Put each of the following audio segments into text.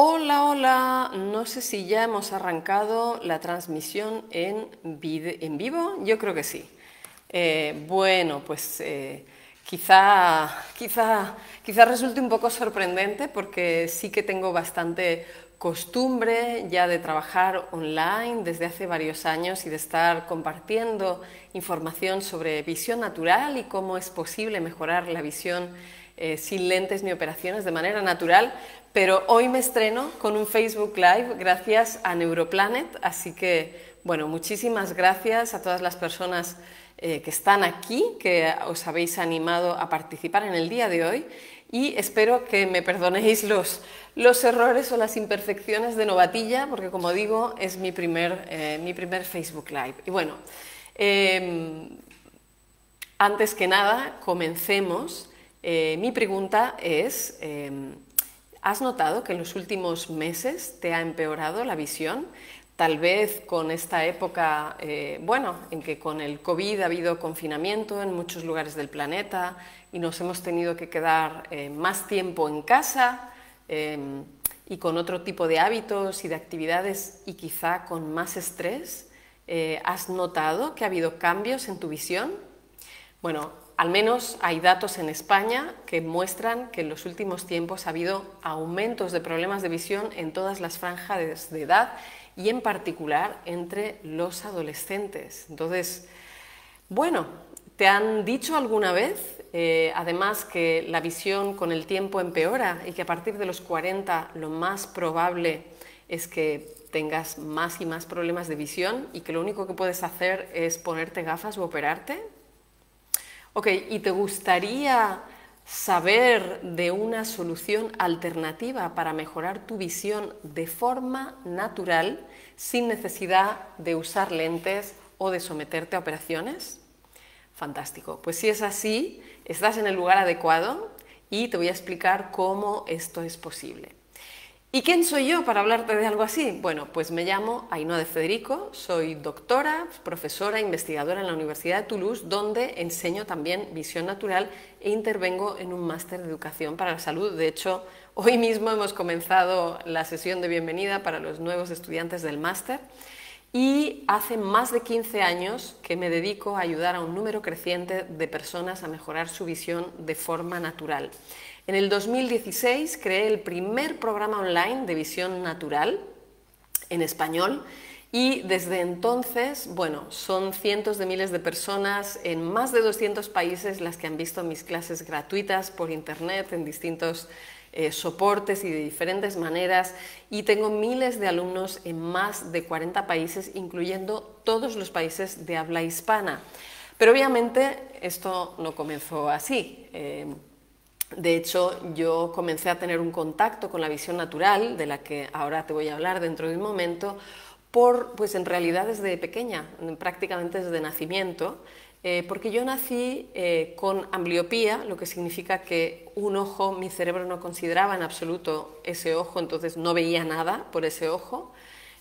Hola, hola, no sé si ya hemos arrancado la transmisión en, en vivo, yo creo que sí. Eh, bueno, pues eh, quizá, quizá, quizá resulte un poco sorprendente porque sí que tengo bastante costumbre ya de trabajar online desde hace varios años y de estar compartiendo información sobre visión natural y cómo es posible mejorar la visión eh, sin lentes ni operaciones de manera natural, pero hoy me estreno con un Facebook Live gracias a Neuroplanet, así que, bueno, muchísimas gracias a todas las personas eh, que están aquí, que os habéis animado a participar en el día de hoy y espero que me perdonéis los, los errores o las imperfecciones de novatilla, porque como digo, es mi primer, eh, mi primer Facebook Live. Y bueno, em, antes que nada, comencemos. Eh, mi pregunta es, em, ¿has notado que en los últimos meses te ha empeorado la visión? Tal vez con esta época, eh, bueno, en que con el COVID ha habido confinamiento en muchos lugares del planeta y nos hemos tenido que quedar eh, más tiempo en casa em, y con otro tipo de hábitos y de actividades y quizá con más estrés, ¿has notado que ha habido cambios en tu visión? Bueno, al menos hay datos en España que muestran que en los últimos tiempos ha habido aumentos de problemas de visión en todas las franjas de edad y en particular entre los adolescentes. Entonces, bueno, ¿te han dicho alguna vez, eh, además, que la visión con el tiempo empeora y que a partir de los 40 lo más probable es que tengas más y más problemas de visión y que lo único que puedes hacer es ponerte gafas o operarte? Ok, ¿y te gustaría saber de una solución alternativa para mejorar tu visión de forma natural sin necesidad de usar lentes o de someterte a operaciones? Fantástico. Pues si es así, estás en el lugar adecuado y te voy a explicar cómo esto es posible. ¿Y quién soy yo para hablarte de algo así? Bueno, pues me llamo Ainhoa de Federico, soy doctora, profesora, investigadora en la Universidad de Toulouse, donde enseño también visión natural e intervengo en un máster de educación para la salud. De hecho, hoy mismo hemos comenzado la sesión de bienvenida para los nuevos estudiantes del máster y hace más de 15 años que me dedico a ayudar a un número creciente de personas a mejorar su visión de forma natural. En el 2016 creé el primer programa online de visión natural en español y desde entonces, bueno, son cientos de miles de personas en más de 200 países las que han visto mis clases gratuitas por internet en distintos eh, soportes y de diferentes maneras y tengo miles de alumnos en más de 40 países, incluyendo todos los países de habla hispana. Pero obviamente esto no comenzó así. Eh, de hecho, yo comencé a tener un contacto con la visión natural, de la que ahora te voy a hablar dentro de un momento, por, pues en realidad desde pequeña, prácticamente desde nacimiento, eh, porque yo nací eh, con ambliopía, lo que significa que un ojo, mi cerebro no consideraba en absoluto ese ojo, entonces no veía nada por ese ojo.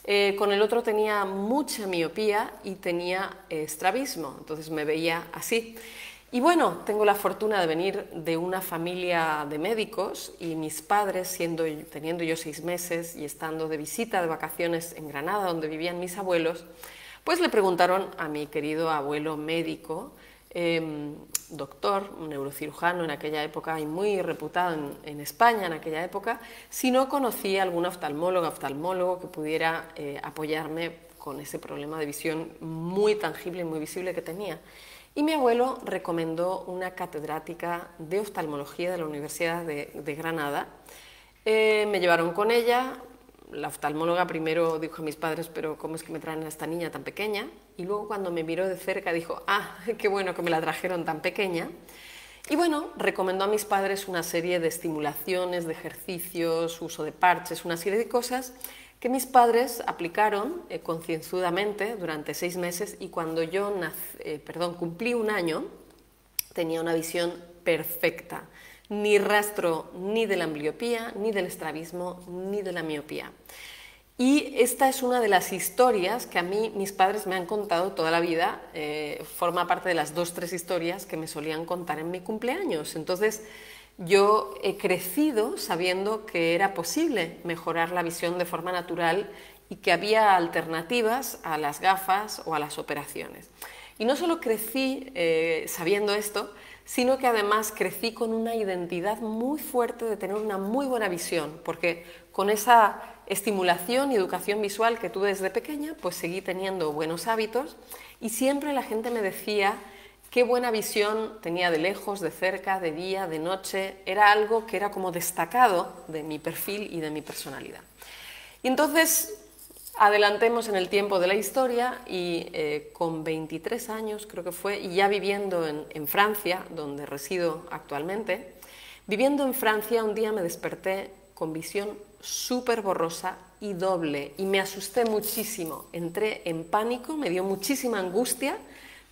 Eh, con el otro tenía mucha miopía y tenía estrabismo, entonces me veía así. Y bueno, tengo la fortuna de venir de una familia de médicos y mis padres, teniendo yo seis meses y estando de visita de vacaciones en Granada, donde vivían mis abuelos, pues le preguntaron a mi querido abuelo médico, em, doctor, neurocirujano en aquella época y muy reputado en, España en aquella época, si no conocía algún oftalmólogo, oftalmólogo que pudiera eh, apoyarme con ese problema de visión muy tangible y muy visible que tenía. Y mi abuelo recomendó una catedrática de oftalmología de la Universidad de, Granada. Eh, me llevaron con ella. La oftalmóloga primero dijo a mis padres, pero ¿cómo es que me traen a esta niña tan pequeña? Y luego cuando me miró de cerca dijo, ah, qué bueno que me la trajeron tan pequeña. Y bueno, recomendó a mis padres una serie de estimulaciones, de ejercicios, uso de parches, una serie de cosas que mis padres aplicaron eh, concienzudamente durante seis meses y cuando yo eh, perdón, cumplí un año tenía una visión perfecta, ni rastro ni de la ambliopía, ni del estrabismo, ni de la miopía. Y esta es una de las historias que a mí mis padres me han contado toda la vida, eh, forma parte de las dos, tres historias que me solían contar en mi cumpleaños. Entonces, yo he crecido sabiendo que era posible mejorar la visión de forma natural y que había alternativas a las gafas o a las operaciones. Y no solo crecí eh, sabiendo esto, sino que además crecí con una identidad muy fuerte de tener una muy buena visión, porque con esa estimulación y educación visual que tuve desde pequeña, pues seguí teniendo buenos hábitos y siempre la gente me decía qué buena visión tenía de lejos, de cerca, de día, de noche, era algo que era como destacado de mi perfil y de mi personalidad. Y entonces adelantemos en el tiempo de la historia y eh, con 23 años creo que fue, y ya viviendo en, en Francia, donde resido actualmente, viviendo en Francia un día me desperté con visión súper borrosa y doble. Y me asusté muchísimo, entré en pánico, me dio muchísima angustia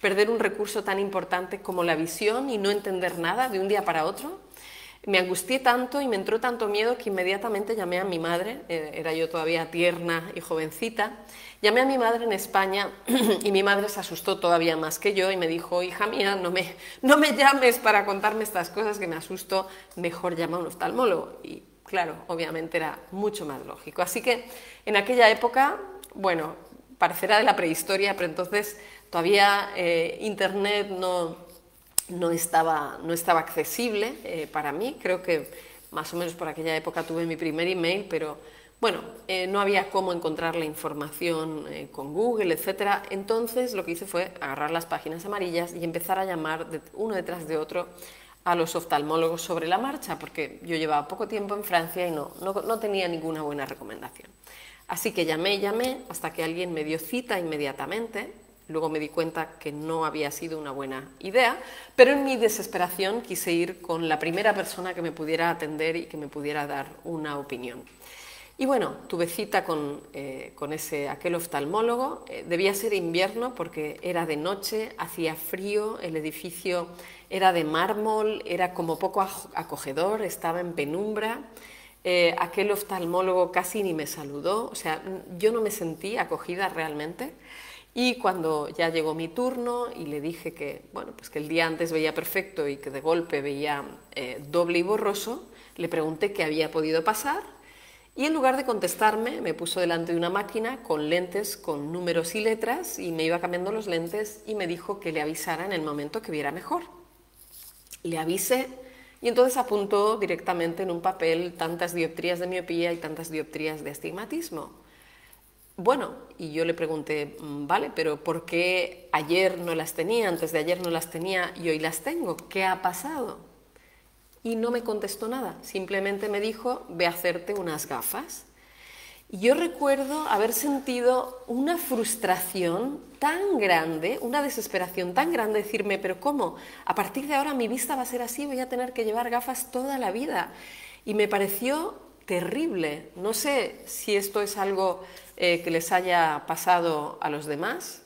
perder un recurso tan importante como la visión y no entender nada de un día para otro. Me angustié tanto y me entró tanto miedo que inmediatamente llamé a mi madre, eh, era yo todavía tierna y jovencita, llamé a mi madre en España y mi madre se asustó todavía más que yo y me dijo, hija mía, no me, no me llames para contarme estas cosas que me asusto, mejor llama a un oftalmólogo. Y claro, obviamente era mucho más lógico. Así que en aquella época, bueno, parecerá de la prehistoria, pero entonces todavía eh, Internet no, no estaba, no estaba accesible eh, para mí. Creo que más o menos por aquella época tuve mi primer email, pero bueno, eh, no había cómo encontrar la información con Google, etc. Entonces lo que hice fue agarrar las páginas amarillas y empezar a llamar uno detrás de otro a los oftalmólogos sobre la marcha, porque yo llevaba poco tiempo en Francia y no, no, no tenía ninguna buena recomendación. Así que llamé llamé hasta que alguien me dio cita inmediatamente Luego me di cuenta que no había sido una buena idea, pero en mi desesperación quise ir con la primera persona que me pudiera atender y que me pudiera dar una opinión. Y bueno, tuve cita con, eh, con ese, aquel oftalmólogo. Eh, debía ser invierno porque era de noche, hacía frío, el edificio era de mármol, era como poco acogedor, estaba en penumbra. Eh, aquel oftalmólogo casi ni me saludó, o sea, yo no me sentí acogida realmente. Y cuando ya llegó mi turno y le dije que, bueno, pues que el día antes veía perfecto y que de golpe veía eh, doble y borroso, le pregunté qué había podido pasar y en lugar de contestarme me puso delante de una máquina con lentes con números y letras y me iba cambiando los lentes y me dijo que le avisara en el momento que viera mejor. Le avisé y entonces apuntó directamente en un papel tantas dioptrías de miopía y tantas dioptrías de astigmatismo. Bueno, y yo le pregunté, mm, vale, pero ¿por qué ayer no las tenía, antes de ayer no las tenía y hoy las tengo? ¿Qué ha pasado? Y no me contestó nada, simplemente me dijo, ve a hacerte unas gafas. Y yo recuerdo haber sentido una frustración tan grande, una desesperación tan grande, decirme, pero ¿cómo? A partir de ahora mi vista va a ser así, voy a tener que llevar gafas toda la vida. Y me pareció terrible. No sé si esto es algo eh, que les haya pasado a los demás,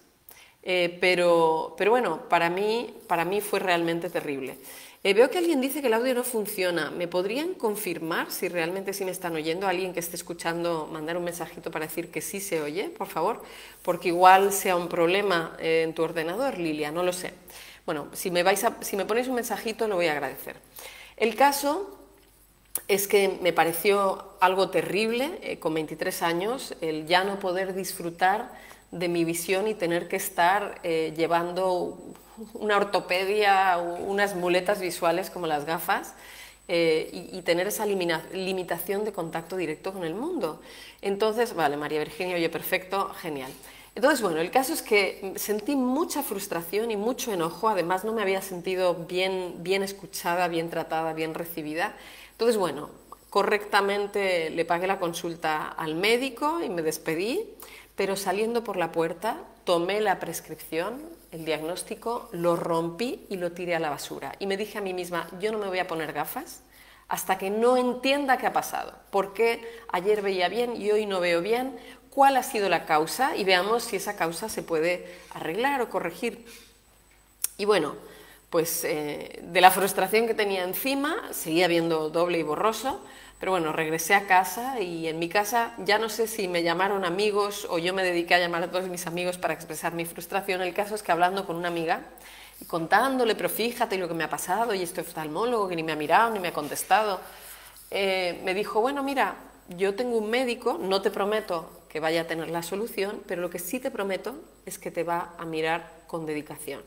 eh, pero, pero, bueno, para mí, para mí fue realmente terrible. Eh, veo que alguien dice que el audio no funciona. ¿Me podrían confirmar si realmente sí me están oyendo? Alguien que esté escuchando, mandar un mensajito para decir que sí se oye, por favor, porque igual sea un problema en tu ordenador, Lilia, no lo sé. Bueno, si me, vais si me ponéis un mensajito lo voy a agradecer. El caso es que me pareció algo terrible eh, con 23 años el ya no poder disfrutar de mi visión y tener que estar eh, llevando una ortopedia, unas muletas visuales como las gafas eh, y, tener esa limitación de contacto directo con el mundo. Entonces, vale, María Virginia, oye, perfecto, genial. Entonces, bueno, el caso es que sentí mucha frustración y mucho enojo, además no me había sentido bien, bien escuchada, bien tratada, bien recibida. Entonces, bueno, correctamente le pagué la consulta al médico y me despedí, pero saliendo por la puerta tomé la prescripción, el diagnóstico, lo rompí y lo tiré a la basura. Y me dije a mí misma, yo no me voy a poner gafas hasta que no entienda qué ha pasado, por qué ayer veía bien y hoy no veo bien, cuál ha sido la causa y veamos si esa causa se puede arreglar o corregir. Y bueno, pues eh, de la frustración que tenía encima, seguía viendo doble y borroso, pero bueno, regresé a casa y en mi casa ya no sé si me llamaron amigos o yo me dediqué a llamar a todos mis amigos para expresar mi frustración. El caso es que hablando con una amiga y contándole, pero fíjate lo que me ha pasado y este oftalmólogo que ni me ha mirado ni me ha contestado, eh, me dijo, bueno, mira, yo tengo un médico, no te prometo que vaya a tener la solución, pero lo que sí te prometo es que te va a mirar con dedicación.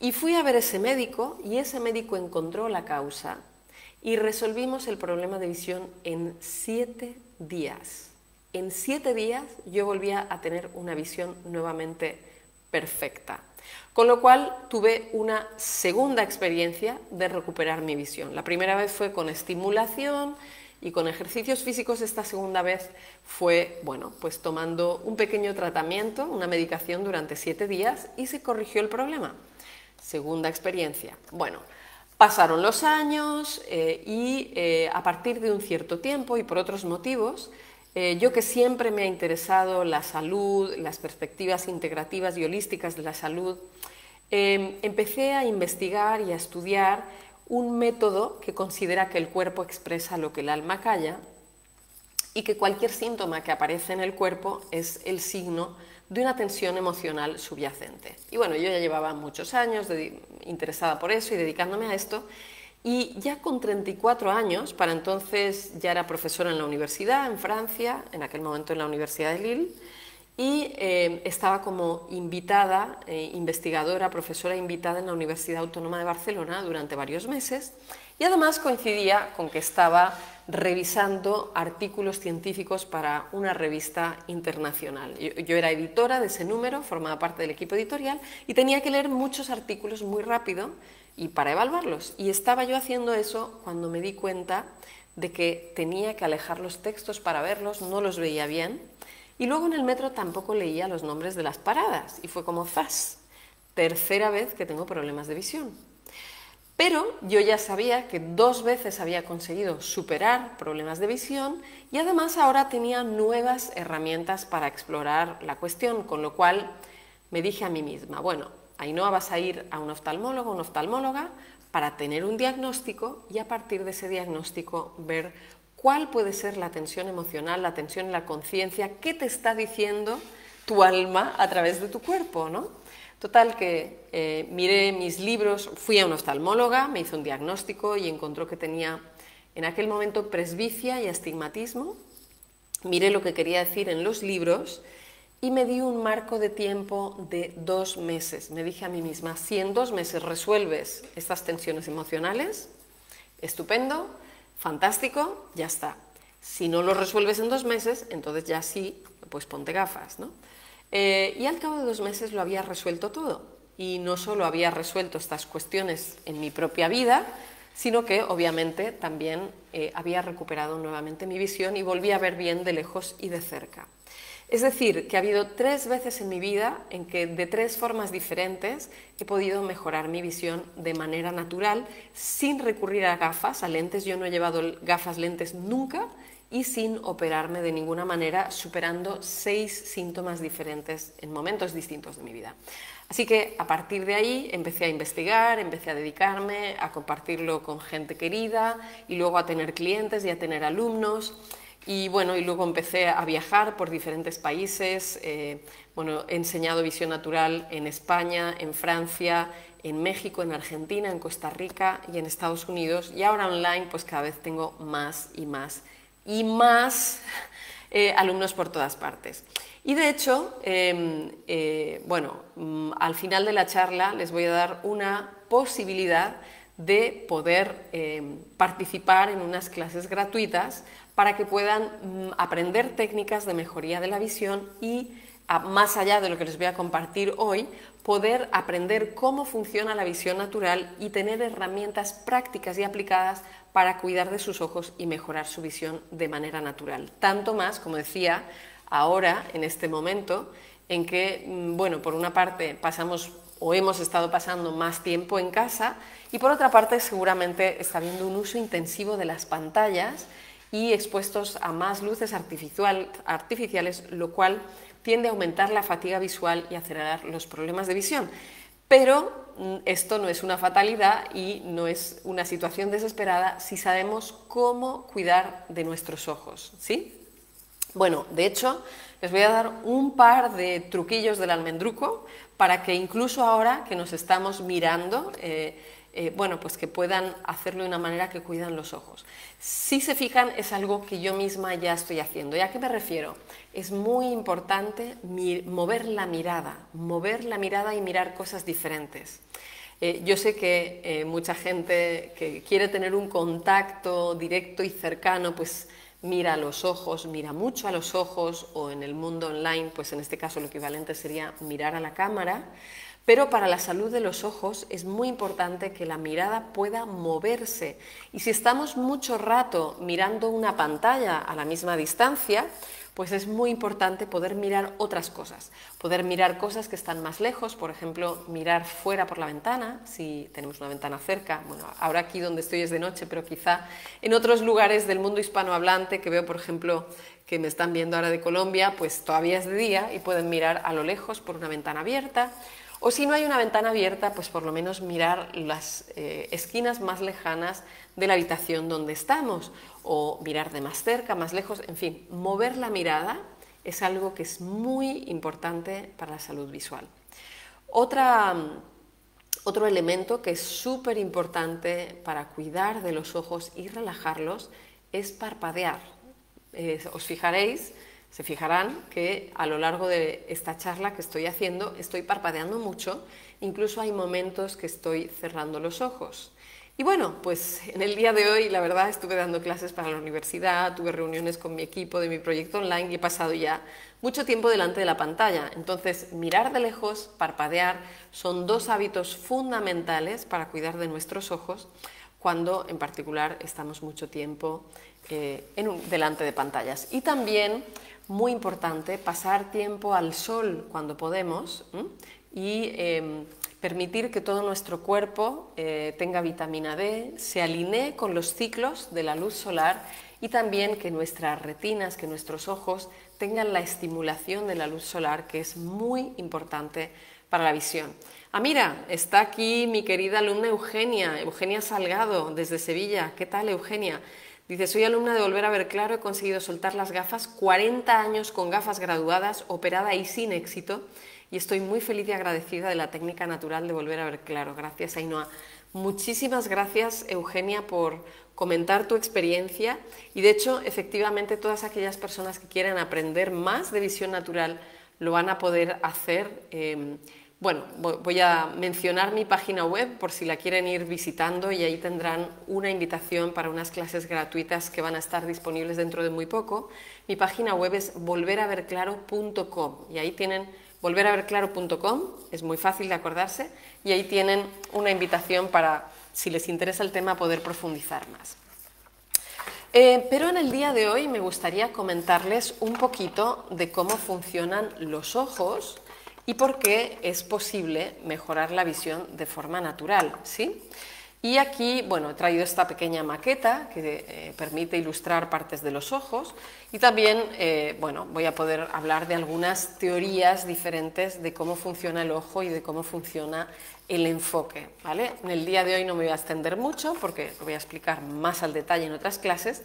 Y fui a ver ese médico y ese médico encontró la causa y resolvimos el problema de visión en siete días. En siete días yo volvía a tener una visión nuevamente perfecta. Con lo cual tuve una segunda experiencia de recuperar mi visión. La primera vez fue con estimulación y con ejercicios físicos. Esta segunda vez fue, bueno, pues tomando un pequeño tratamiento, una medicación durante siete días y se corrigió el problema. Segunda experiencia. Bueno, pasaron los años eh, y eh, a partir de un cierto tiempo y por otros motivos, eh, yo que siempre me ha interesado la salud, las perspectivas integrativas y holísticas de la salud, em, empecé a investigar y a estudiar un método que considera que el cuerpo expresa lo que el alma calla y que cualquier síntoma que aparece en el cuerpo es el signo de una tensión emocional subyacente. Y bueno, yo ya llevaba muchos años interesada por eso y dedicándome a esto, y ya con 34 años, para entonces ya era profesora en la universidad, en Francia, en aquel momento en la Universidad de Lille, y eh, estaba como invitada, eh, investigadora, profesora invitada en la Universidad Autónoma de Barcelona durante varios meses, y además coincidía con que estaba revisando artículos científicos para una revista internacional. Yo, era editora de ese número, formaba parte del equipo editorial, y tenía que leer muchos artículos muy rápido y para evaluarlos. Y estaba yo haciendo eso cuando me di cuenta de que tenía que alejar los textos para verlos, no los veía bien. Y luego en el metro tampoco leía los nombres de las paradas. Y fue como, ¡zas! Tercera vez que tengo problemas de visión. Pero yo ya sabía que dos veces había conseguido superar problemas de visión y además ahora tenía nuevas herramientas para explorar la cuestión, con lo cual me dije a mí misma, bueno, Ainhoa vas a ir a un oftalmólogo, una oftalmóloga, para tener un diagnóstico y a partir de ese diagnóstico ver cuál puede ser la tensión emocional, la tensión en la conciencia, qué te está diciendo tu alma a través de tu cuerpo, ¿no? Total que eh, miré mis libros, fui a una oftalmóloga, me hizo un diagnóstico y encontró que tenía en aquel momento presbicia y astigmatismo. Miré lo que quería decir en los libros y me di un marco de tiempo de dos meses. Me dije a mí misma, si en dos meses resuelves estas tensiones emocionales, estupendo, fantástico, ya está. Si no lo resuelves en dos meses, entonces ya sí, pues ponte gafas, ¿no? Eh, y al cabo de dos meses lo había resuelto todo. Y no solo había resuelto estas cuestiones en mi propia vida, sino que obviamente también eh, había recuperado nuevamente mi visión y volví a ver bien de lejos y de cerca. Es decir, que ha habido tres veces en mi vida en que de tres formas diferentes he podido mejorar mi visión de manera natural sin recurrir a gafas, a lentes. Yo no he llevado gafas lentes nunca y sin operarme de ninguna manera, superando seis síntomas diferentes en momentos distintos de mi vida. Así que a partir de ahí empecé a investigar, empecé a dedicarme, a compartirlo con gente querida y luego a tener clientes y a tener alumnos. Y bueno, y luego empecé a viajar por diferentes países. Eh, bueno, he enseñado visión natural en España, en Francia, en México, en Argentina, en Costa Rica y en Estados Unidos. Y ahora online, pues cada vez tengo más y más y más eh, alumnos por todas partes. Y de hecho, em, eh, bueno, mm, al final de la charla les voy a dar una posibilidad de poder em, participar en unas clases gratuitas para que puedan mm, aprender técnicas de mejoría de la visión y, más allá de lo que les voy a compartir hoy, poder aprender cómo funciona la visión natural y tener herramientas prácticas y aplicadas para cuidar de sus ojos y mejorar su visión de manera natural. Tanto más, como decía, ahora, en este momento, en que, mm, bueno, por una parte pasamos o hemos estado pasando más tiempo en casa y por otra parte seguramente está habiendo un uso intensivo de las pantallas y expuestos a más luces artificiales, lo cual tiende a aumentar la fatiga visual y acelerar los problemas de visión. Pero mm, esto no es una fatalidad y no es una situación desesperada si sabemos cómo cuidar de nuestros ojos, ¿sí? Bueno, de hecho, les voy a dar un par de truquillos del almendruco para que incluso ahora que nos estamos mirando, eh, eh, bueno, pues que puedan hacerlo de una manera que cuidan los ojos. Si se fijan, es algo que yo misma ya estoy haciendo. ¿Y a qué me refiero? Es muy importante mover la mirada, mover la mirada y mirar cosas diferentes. Eh, yo sé que eh, mucha gente que quiere tener un contacto directo y cercano, pues mira a los ojos, mira mucho a los ojos, o en el mundo online, pues en este caso lo equivalente sería mirar a la cámara, pero para la salud de los ojos es muy importante que la mirada pueda moverse. Y si estamos mucho rato mirando una pantalla a la misma distancia, pues es muy importante poder mirar otras cosas, poder mirar cosas que están más lejos, por ejemplo, mirar fuera por la ventana, si tenemos una ventana cerca, bueno, ahora aquí donde estoy es de noche, pero quizá en otros lugares del mundo hispanohablante, que veo, por ejemplo, que me están viendo ahora de Colombia, pues todavía es de día y pueden mirar a lo lejos por una ventana abierta, o si no hay una ventana abierta, pues por lo menos mirar las eh, esquinas más lejanas de la habitación donde estamos, o mirar de más cerca, más lejos, en fin, mover la mirada es algo que es muy importante para la salud visual. Otra, otro elemento que es súper importante para cuidar de los ojos y relajarlos es parpadear. Os fijaréis se fijarán que a lo largo de esta charla que estoy haciendo estoy parpadeando mucho, incluso hay momentos que estoy cerrando los ojos. Y bueno, pues en el día de hoy la verdad estuve dando clases para la universidad, tuve reuniones con mi equipo de mi proyecto online y he pasado ya mucho tiempo delante de la pantalla. Entonces, mirar de lejos, parpadear, son dos hábitos fundamentales para cuidar de nuestros ojos cuando en particular estamos mucho tiempo eh, delante de pantallas. Y también muy importante pasar tiempo al sol cuando podemos y em, permitir que todo nuestro cuerpo eh, tenga vitamina D, se alinee con los ciclos de la luz solar y también que nuestras retinas, que nuestros ojos tengan la estimulación de la luz solar, que es muy importante para la visión. Ah, mira, está aquí mi querida alumna Eugenia, Eugenia Salgado, desde Sevilla. ¿Qué tal, Eugenia? Dice, soy alumna de Volver a Ver Claro, he conseguido soltar las gafas, 40 años con gafas graduadas, operada y sin éxito, y estoy muy feliz y agradecida de la técnica natural de Volver a Ver Claro. Gracias, Ainhoa. Muchísimas gracias, Eugenia, por comentar tu experiencia y, de hecho, efectivamente, todas aquellas personas que quieran aprender más de visión natural lo van a poder hacer. Eh, bueno, voy a mencionar mi página web por si la quieren ir visitando y ahí tendrán una invitación para unas clases gratuitas que van a estar disponibles dentro de muy poco. Mi página web es volveraverclaro.com y ahí tienen volveraverclaro.com, es muy fácil de acordarse, y ahí tienen una invitación para, si les interesa el tema, poder profundizar más. Eh, pero en el día de hoy me gustaría comentarles un poquito de cómo funcionan los ojos y por qué es posible mejorar la visión de forma natural. ¿sí? Y aquí, bueno, he traído esta pequeña maqueta que eh, permite ilustrar partes de los ojos y también, eh, bueno, voy a poder hablar de algunas teorías diferentes de cómo funciona el ojo y de cómo funciona el enfoque. ¿vale? En el día de hoy no me voy a extender mucho porque lo voy a explicar más al detalle en otras clases,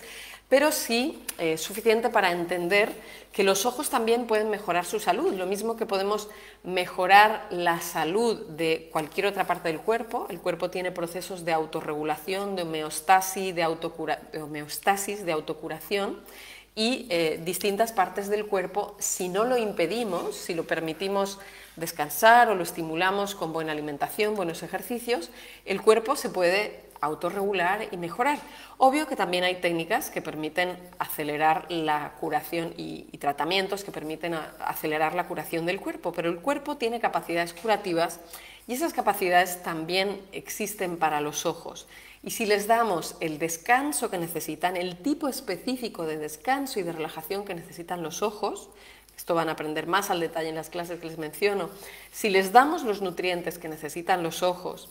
pero sí eh, suficiente para entender que los ojos también pueden mejorar su salud, lo mismo que podemos mejorar la salud de cualquier otra parte del cuerpo. El cuerpo tiene procesos de autorregulación, de homeostasis, de, homeostasis, de autocuración y eh, distintas partes del cuerpo, si no lo impedimos, si lo permitimos descansar o lo estimulamos con buena alimentación, buenos ejercicios, el cuerpo se puede autorregular y mejorar. Obvio que también hay técnicas que permiten acelerar la curación y, tratamientos que permiten acelerar la curación del cuerpo, pero el cuerpo tiene capacidades curativas y esas capacidades también existen para los ojos. Y si les damos el descanso que necesitan, el tipo específico de descanso y de relajación que necesitan los ojos, esto van a aprender más al detalle en las clases que les menciono, si les damos los nutrientes que necesitan los ojos,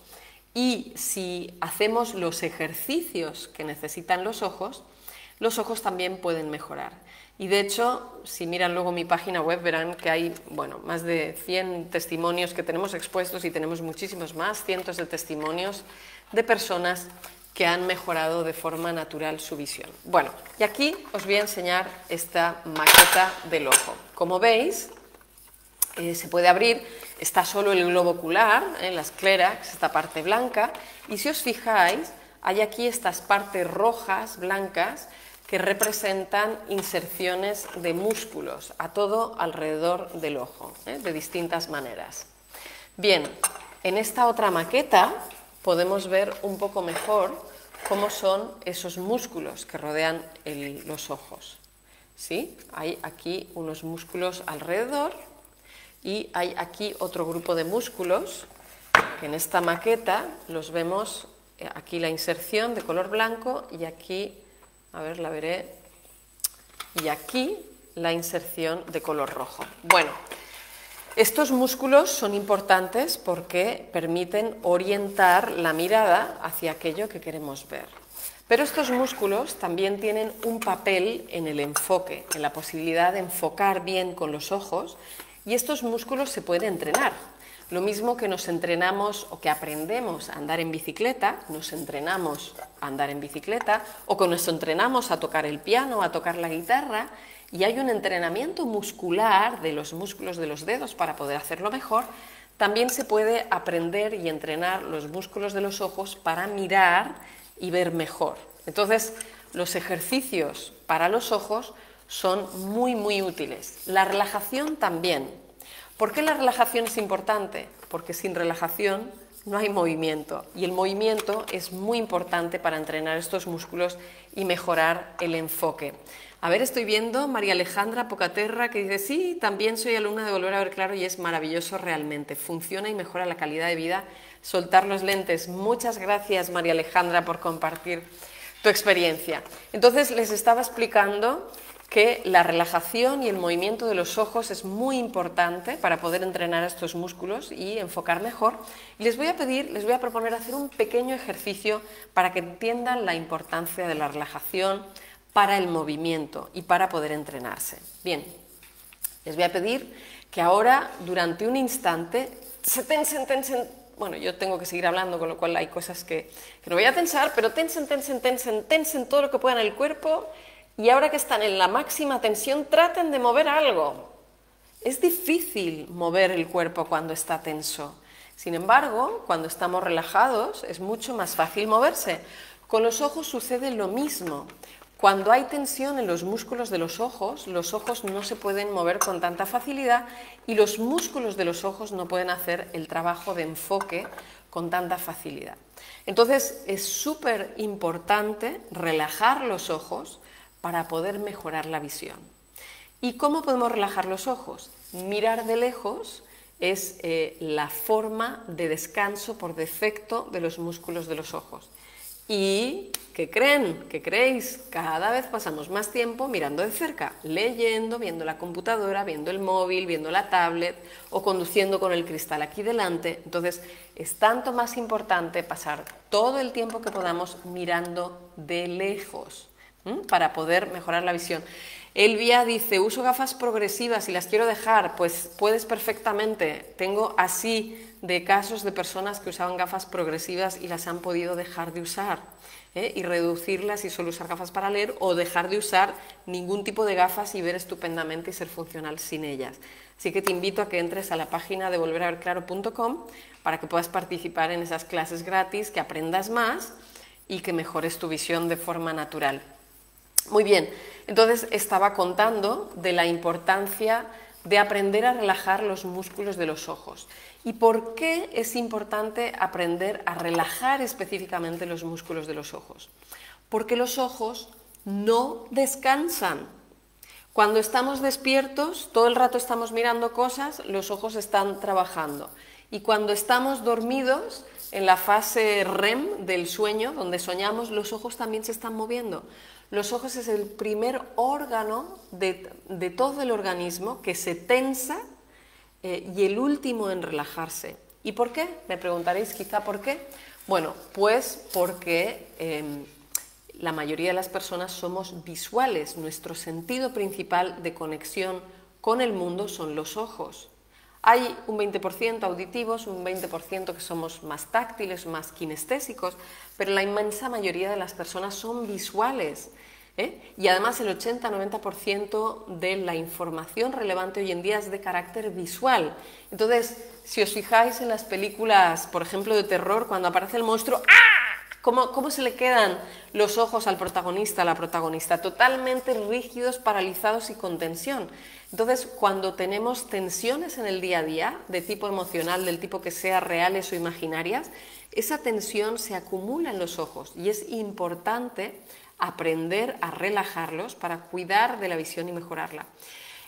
y si hacemos los ejercicios que necesitan los ojos, los ojos también pueden mejorar. Y de hecho, si miran luego mi página web, verán que hay bueno, más de 100 testimonios que tenemos expuestos y tenemos muchísimos más, cientos de testimonios de personas que han mejorado de forma natural su visión. Bueno, y aquí os voy a enseñar esta maqueta del ojo. Como veis, eh, se puede abrir, está solo el globo ocular, eh, la esclera, que es esta parte blanca, y si os fijáis, hay aquí estas partes rojas, blancas, que representan inserciones de músculos a todo alrededor del ojo, eh, de distintas maneras. Bien, en esta otra maqueta podemos ver un poco mejor cómo son esos músculos que rodean los ojos. ¿Sí? Hay aquí unos músculos alrededor y hay aquí otro grupo de músculos que en esta maqueta los vemos eh, aquí la inserción de color blanco y aquí a ver, la veré. Y aquí la inserción de color rojo. Bueno, estos músculos son importantes porque permiten orientar la mirada hacia aquello que queremos ver. Pero estos músculos también tienen un papel en el enfoque, en la posibilidad de enfocar bien con los ojos y estos músculos se pueden entrenar. Lo mismo que nos entrenamos o que aprendemos a andar en bicicleta, nos entrenamos a andar en bicicleta, o que nos entrenamos a tocar el piano, a tocar la guitarra, y hay un entrenamiento muscular de los músculos de los dedos para poder hacerlo mejor, también se puede aprender y entrenar los músculos de los ojos para mirar y ver mejor. Entonces, los ejercicios para los ojos son muy, muy útiles. La relajación también. ¿Por qué la relajación es importante? Porque sin relajación no hay movimiento y el movimiento es muy importante para entrenar estos músculos y mejorar el enfoque. A ver, estoy viendo María Alejandra Pocaterra que dice, sí, también soy alumna de Volver a ver claro y es maravilloso realmente, funciona y mejora la calidad de vida soltar los lentes. Muchas gracias María Alejandra por compartir tu experiencia. Entonces les estaba explicando que la relajación y el movimiento de los ojos es muy importante para poder entrenar estos músculos y enfocar mejor. Y les voy a pedir, les voy a proponer hacer un pequeño ejercicio para que entiendan la importancia de la relajación para el movimiento y para poder entrenarse. Bien, les voy a pedir que ahora, durante un instante, se tensen, tensen. Bueno, yo tengo que seguir hablando, con lo cual hay cosas que, que no voy a tensar, pero tensen, tensen, tensen, tensen todo lo que puedan el cuerpo y ahora que están en la máxima tensión, traten de mover algo. Es difícil mover el cuerpo cuando está tenso. Sin embargo, cuando estamos relajados es mucho más fácil moverse. Con los ojos sucede lo mismo. Cuando hay tensión en los músculos de los ojos, los ojos no se pueden mover con tanta facilidad y los músculos de los ojos no pueden hacer el trabajo de enfoque con tanta facilidad. Entonces es súper importante relajar los ojos para poder mejorar la visión. ¿Y cómo podemos relajar los ojos? Mirar de lejos es eh, la forma de descanso por defecto de los músculos de los ojos. ¿Y qué creen? ¿Qué creéis? Cada vez pasamos más tiempo mirando de cerca, leyendo, viendo la computadora, viendo el móvil, viendo la tablet o conduciendo con el cristal aquí delante. Entonces, es tanto más importante pasar todo el tiempo que podamos mirando de lejos para poder mejorar la visión. Elvia dice, uso gafas progresivas y las quiero dejar, pues puedes perfectamente. Tengo así de casos de personas que usaban gafas progresivas y las han podido dejar de usar ¿eh? y reducirlas y solo usar gafas para leer o dejar de usar ningún tipo de gafas y ver estupendamente y ser funcional sin ellas. Así que te invito a que entres a la página de volveraverclaro.com para que puedas participar en esas clases gratis, que aprendas más y que mejores tu visión de forma natural. Muy bien, entonces estaba contando de la importancia de aprender a relajar los músculos de los ojos. ¿Y por qué es importante aprender a relajar específicamente los músculos de los ojos? Porque los ojos no descansan. Cuando estamos despiertos, todo el rato estamos mirando cosas, los ojos están trabajando. Y cuando estamos dormidos, en la fase REM del sueño, donde soñamos, los ojos también se están moviendo. Los ojos es el primer órgano de, todo el organismo que se tensa eh, y el último en relajarse. ¿Y por qué? Me preguntaréis quizá por qué. Bueno, pues porque em, la mayoría de las personas somos visuales. Nuestro sentido principal de conexión con el mundo son los ojos. Hay un 20% auditivos, un 20% que somos más táctiles, más kinestésicos, pero la inmensa mayoría de las personas son visuales. ¿Eh? Y además el 80-90% de la información relevante hoy en día es de carácter visual. Entonces, si os fijáis en las películas, por ejemplo, de terror, cuando aparece el monstruo, ¡ah! ¿Cómo, se le quedan los ojos al protagonista, a la protagonista? Totalmente rígidos, paralizados y con tensión. Entonces, cuando tenemos tensiones en el día a día, de tipo emocional, del tipo que sea reales o imaginarias, esa tensión se acumula en los ojos y es importante aprender a relajarlos para cuidar de la visión y mejorarla.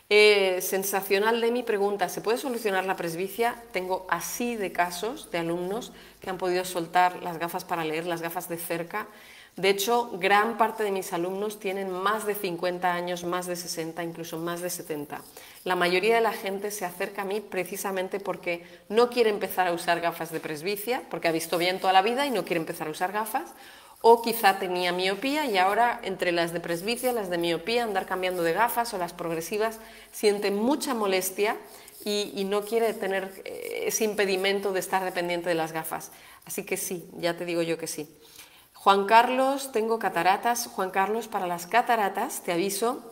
Eh, sensacional de mi pregunta, ¿se puede solucionar la presbicia? Tengo así de casos de alumnos que han podido soltar las gafas para leer, las gafas de cerca. De hecho, gran parte de mis alumnos tienen más de 50 años, más de 60, incluso más de 70. La mayoría de la gente se acerca a mí precisamente porque no quiere empezar a usar gafas de presbicia, porque ha visto bien toda la vida y no quiere empezar a usar gafas, o quizá tenía miopía y ahora entre las de presbicia, las de miopía, andar cambiando de gafas o las progresivas, siente mucha molestia y, no quiere tener eh, ese impedimento de estar dependiente de las gafas. Así que sí, ya te digo yo que sí. Juan Carlos, tengo cataratas. Juan Carlos, para las cataratas te aviso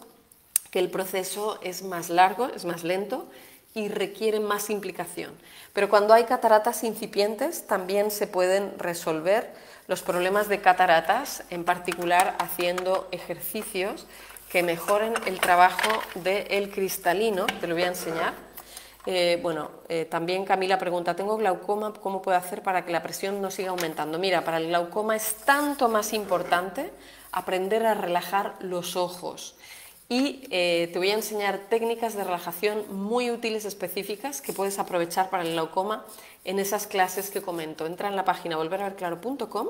que el proceso es más largo, es más lento y requiere más implicación. Pero cuando hay cataratas incipientes también se pueden resolver los problemas de cataratas, en particular haciendo ejercicios que mejoren el trabajo del cristalino, te lo voy a enseñar. Eh, bueno, eh, también Camila pregunta, tengo glaucoma, ¿cómo puedo hacer para que la presión no siga aumentando? Mira, para el glaucoma es tanto más importante aprender a relajar los ojos y eh, te voy a enseñar técnicas de relajación muy útiles específicas que puedes aprovechar para el glaucoma en esas clases que comento. Entra en la página volveraverclaro.com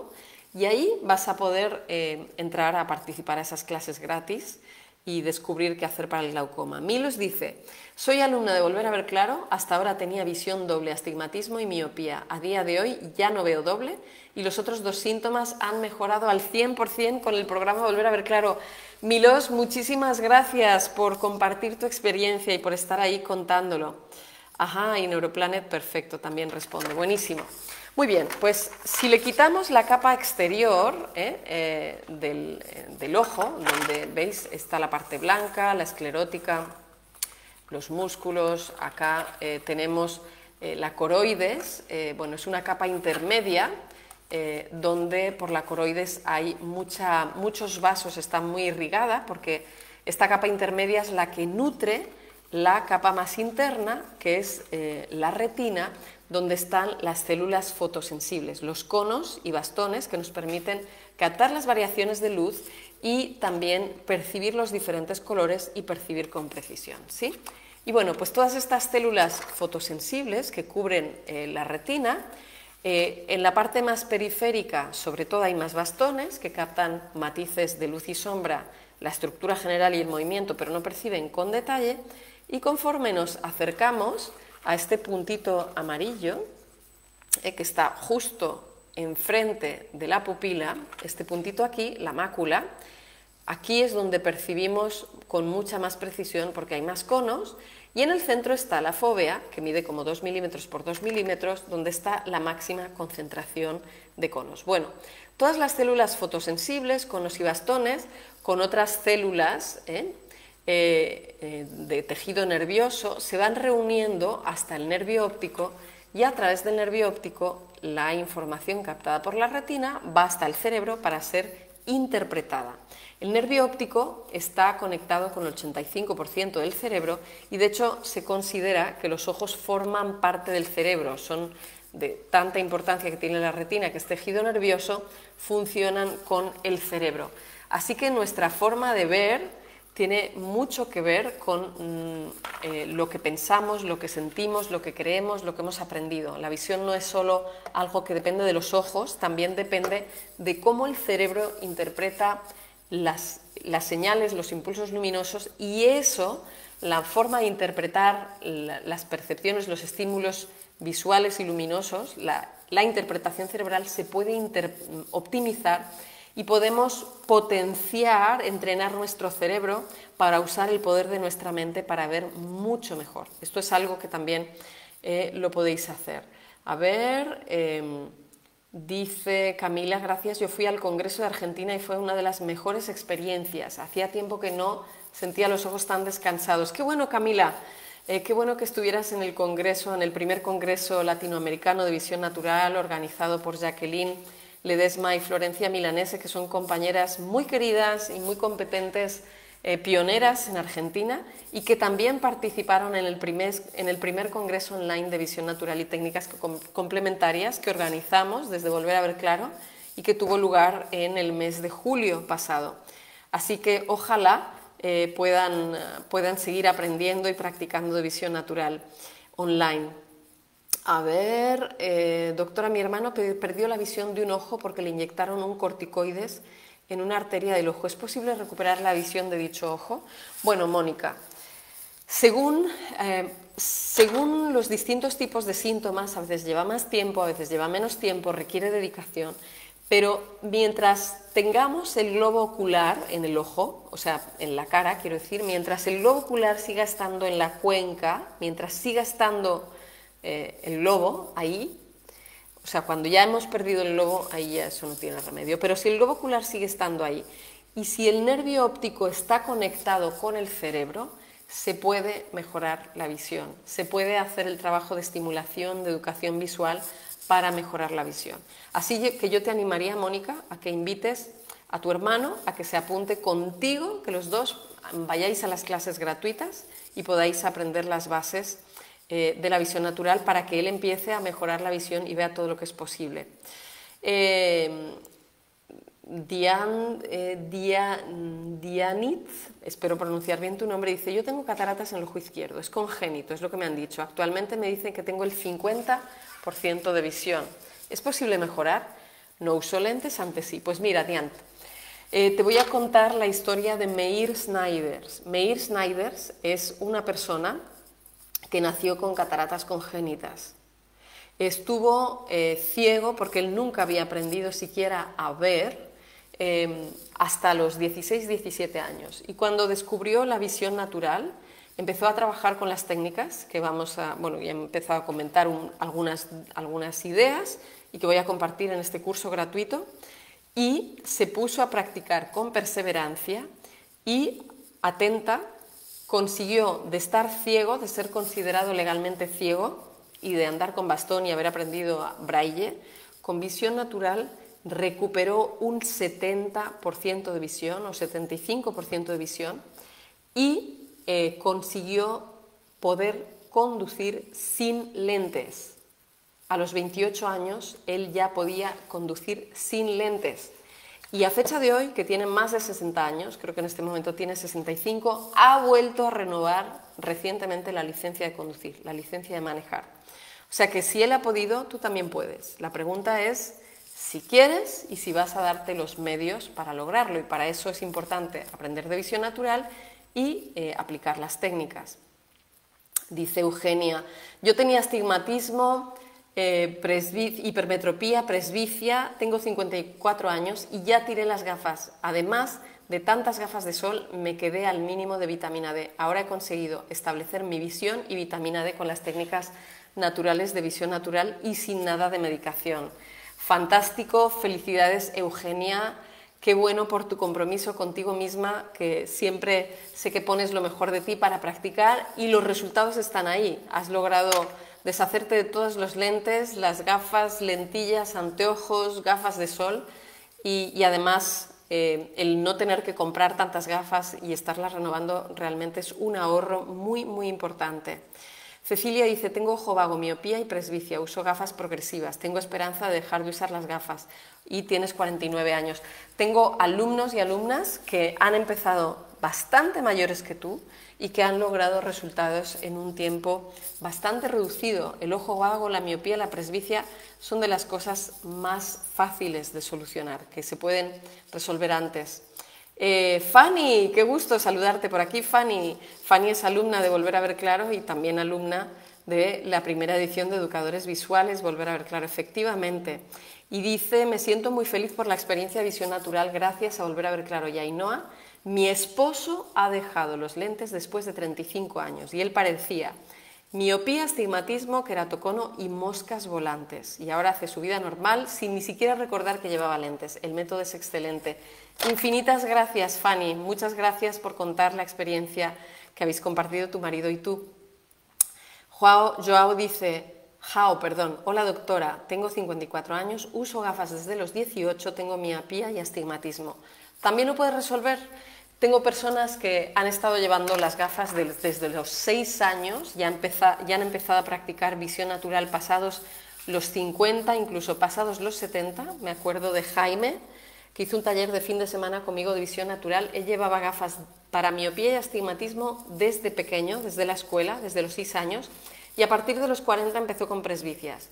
y ahí vas a poder eh, entrar a participar a esas clases gratis y descubrir qué hacer para el glaucoma. Milos dice, soy alumna de Volver a ver Claro, hasta ahora tenía visión doble, astigmatismo y miopía. A día de hoy ya no veo doble y los otros dos síntomas han mejorado al 100% con el programa Volver a ver Claro. Milos, muchísimas gracias por compartir tu experiencia y por estar ahí contándolo. Ajá, y Neuroplanet, perfecto, también responde. Buenísimo. Muy bien, pues si le quitamos la capa exterior ¿eh? Eh, del, eh, del, ojo, donde veis está la parte blanca, la esclerótica, los músculos, acá tenemos la coroides, bueno, es una capa intermedia donde por la coroides hay muchos vasos, está muy irrigada, porque esta capa intermedia es la que nutre la capa más interna, que es la retina, donde están las células fotosensibles, los conos y bastones que nos permiten captar las variaciones de luz y también percibir los diferentes colores y percibir con precisión. ¿sí? Y bueno, pues todas estas células fotosensibles que cubren eh, la retina eh, en la parte más periférica, sobre todo, hay más bastones que captan matices de luz y sombra, la estructura general y el movimiento, pero no perciben con detalle. Y conforme nos acercamos a este puntito amarillo, eh, que está justo enfrente de la pupila, este puntito aquí, la mácula, aquí es donde percibimos con mucha más precisión porque hay más conos y en el centro está la fóvea, que mide como 2 milímetros por 2 milímetros, donde está la máxima concentración de conos. Bueno, todas las células fotosensibles, conos y bastones, con otras células ¿eh? Eh, eh, de tejido nervioso, se van reuniendo hasta el nervio óptico y a través del nervio óptico la información captada por la retina va hasta el cerebro para ser interpretada. El nervio óptico está conectado con el 85% del cerebro y de hecho se considera que los ojos forman parte del cerebro, son de tanta importancia que tiene la retina, que es tejido nervioso, funcionan con el cerebro. Así que nuestra forma de ver tiene mucho que ver con mm, eh, lo que pensamos, lo que sentimos, lo que creemos, lo que hemos aprendido. La visión no es solo algo que depende de los ojos, también depende de cómo el cerebro interpreta las, señales, los impulsos luminosos y eso, la forma de interpretar las percepciones, los estímulos visuales y luminosos, la, interpretación cerebral se puede optimizar y podemos potenciar, entrenar nuestro cerebro para usar el poder de nuestra mente para ver mucho mejor. Esto es algo que también eh, lo podéis hacer. A ver, em, dice Camila, gracias, yo fui al Congreso de Argentina y fue una de las mejores experiencias. Hacía tiempo que no sentía los ojos tan descansados. Qué bueno, Camila. Eh, qué bueno que estuvieras en el Congreso, en el primer Congreso Latinoamericano de Visión Natural, organizado por Jacqueline Ledesma y Florencia Milanese, que son compañeras muy queridas y muy competentes, eh, pioneras en Argentina, y que también participaron en el, primer, en el primer Congreso Online de Visión Natural y Técnicas Complementarias que organizamos desde Volver a Ver Claro y que tuvo lugar en el mes de julio pasado. Así que ojalá eh, puedan, puedan seguir aprendiendo y practicando de visión natural online. A ver, eh, doctora, mi hermano perdió la visión de un ojo porque le inyectaron un corticoides en una arteria del ojo. ¿Es posible recuperar la visión de dicho ojo? Bueno, Mónica, según, eh, según los distintos tipos de síntomas, a veces lleva más tiempo, a veces lleva menos tiempo, requiere dedicación. Pero mientras tengamos el globo ocular en el ojo, o sea, en la cara, quiero decir, mientras el globo ocular siga estando en la cuenca, mientras siga estando eh, el globo ahí, o sea, cuando ya hemos perdido el globo, ahí ya eso no tiene remedio. Pero si el globo ocular sigue estando ahí y si el nervio óptico está conectado con el cerebro, se puede mejorar la visión, se puede hacer el trabajo de estimulación, de educación visual para mejorar la visión. Así que yo te animaría, Mónica, a que invites a tu hermano a que se apunte contigo, que los dos vayáis a las clases gratuitas y podáis aprender las bases eh, de la visión natural para que él empiece a mejorar la visión y vea todo lo que es posible. Eh, Dian, eh, Dianit, espero pronunciar bien tu nombre, dice, yo tengo cataratas en el ojo izquierdo, es congénito, es lo que me han dicho. Actualmente me dicen que tengo el 50% de visión. ¿Es posible mejorar? No uso lentes, antes sí. Pues mira, Dian, eh, te voy a contar la historia de Meir Snyders. Meir Snyders es una persona que nació con cataratas congénitas. Estuvo eh, ciego porque él nunca había aprendido siquiera a ver Em, hasta los 16-17 años. Y cuando descubrió la visión natural, empezó a trabajar con las técnicas que vamos a, bueno, ya he empezado a comentar algunas, algunas ideas y que voy a compartir en este curso gratuito, y se puso a practicar con perseverancia y atenta, consiguió de estar ciego, de ser considerado legalmente ciego y de andar con bastón y haber aprendido a braille, con visión natural recuperó un 70% de visión o 75% de visión y eh, consiguió poder conducir sin lentes. A los 28 años él ya podía conducir sin lentes. Y a fecha de hoy, que tiene más de 60 años, creo que en este momento tiene 65, ha vuelto a renovar recientemente la licencia de conducir, la licencia de manejar. O sea que si él ha podido, tú también puedes. La pregunta es si quieres y si vas a darte los medios para lograrlo. Y para eso es importante aprender de visión natural y eh, aplicar las técnicas. Dice Eugenia, yo tenía astigmatismo, eh, hipermetropía, presbicia, tengo 54 años y ya tiré las gafas. Además de tantas gafas de sol, me quedé al mínimo de vitamina D. Ahora he conseguido establecer mi visión y vitamina D con las técnicas naturales de visión natural y sin nada de medicación. Fantástico, felicidades Eugenia, qué bueno por tu compromiso contigo misma, que siempre sé que pones lo mejor de ti para practicar y los resultados están ahí. Has logrado deshacerte de todos los lentes, las gafas, lentillas, anteojos, gafas de sol y, además eh, el no tener que comprar tantas gafas y estarlas renovando realmente es un ahorro muy, muy importante. Cecilia dice, tengo ojo vago, miopía y presbicia, uso gafas progresivas, tengo esperanza de dejar de usar las gafas y tienes 49 años. Tengo alumnos y alumnas que han empezado bastante mayores que tú y que han logrado resultados en un tiempo bastante reducido. El ojo vago, la miopía, la presbicia son de las cosas más fáciles de solucionar, que se pueden resolver antes. Eh, Fanny, qué gusto saludarte por aquí. Fanny. Fanny es alumna de Volver a ver Claro y también alumna de la primera edición de Educadores Visuales, Volver a ver Claro, efectivamente. Y dice, me siento muy feliz por la experiencia de visión natural gracias a Volver a ver Claro y Ainhoa. Mi esposo ha dejado los lentes después de 35 años y él parecía Miopía, astigmatismo, queratocono y moscas volantes. Y ahora hace su vida normal sin ni siquiera recordar que llevaba lentes. El método es excelente. Infinitas gracias, Fanny. Muchas gracias por contar la experiencia que habéis compartido tu marido y tú. Joao, dice, Jao, perdón, hola doctora, tengo 54 años, uso gafas desde los 18, tengo miopía y astigmatismo. ¿También lo puedes resolver? Tengo personas que han estado llevando las gafas desde los 6 años, ya, ya han empezado a practicar visión natural pasados los 50, incluso pasados los 70. Me acuerdo de Jaime, que hizo un taller de fin de semana conmigo de visión natural. Él llevaba gafas para miopía y astigmatismo desde pequeño, desde la escuela, desde los 6 años, y a partir de los 40 empezó con presbicias.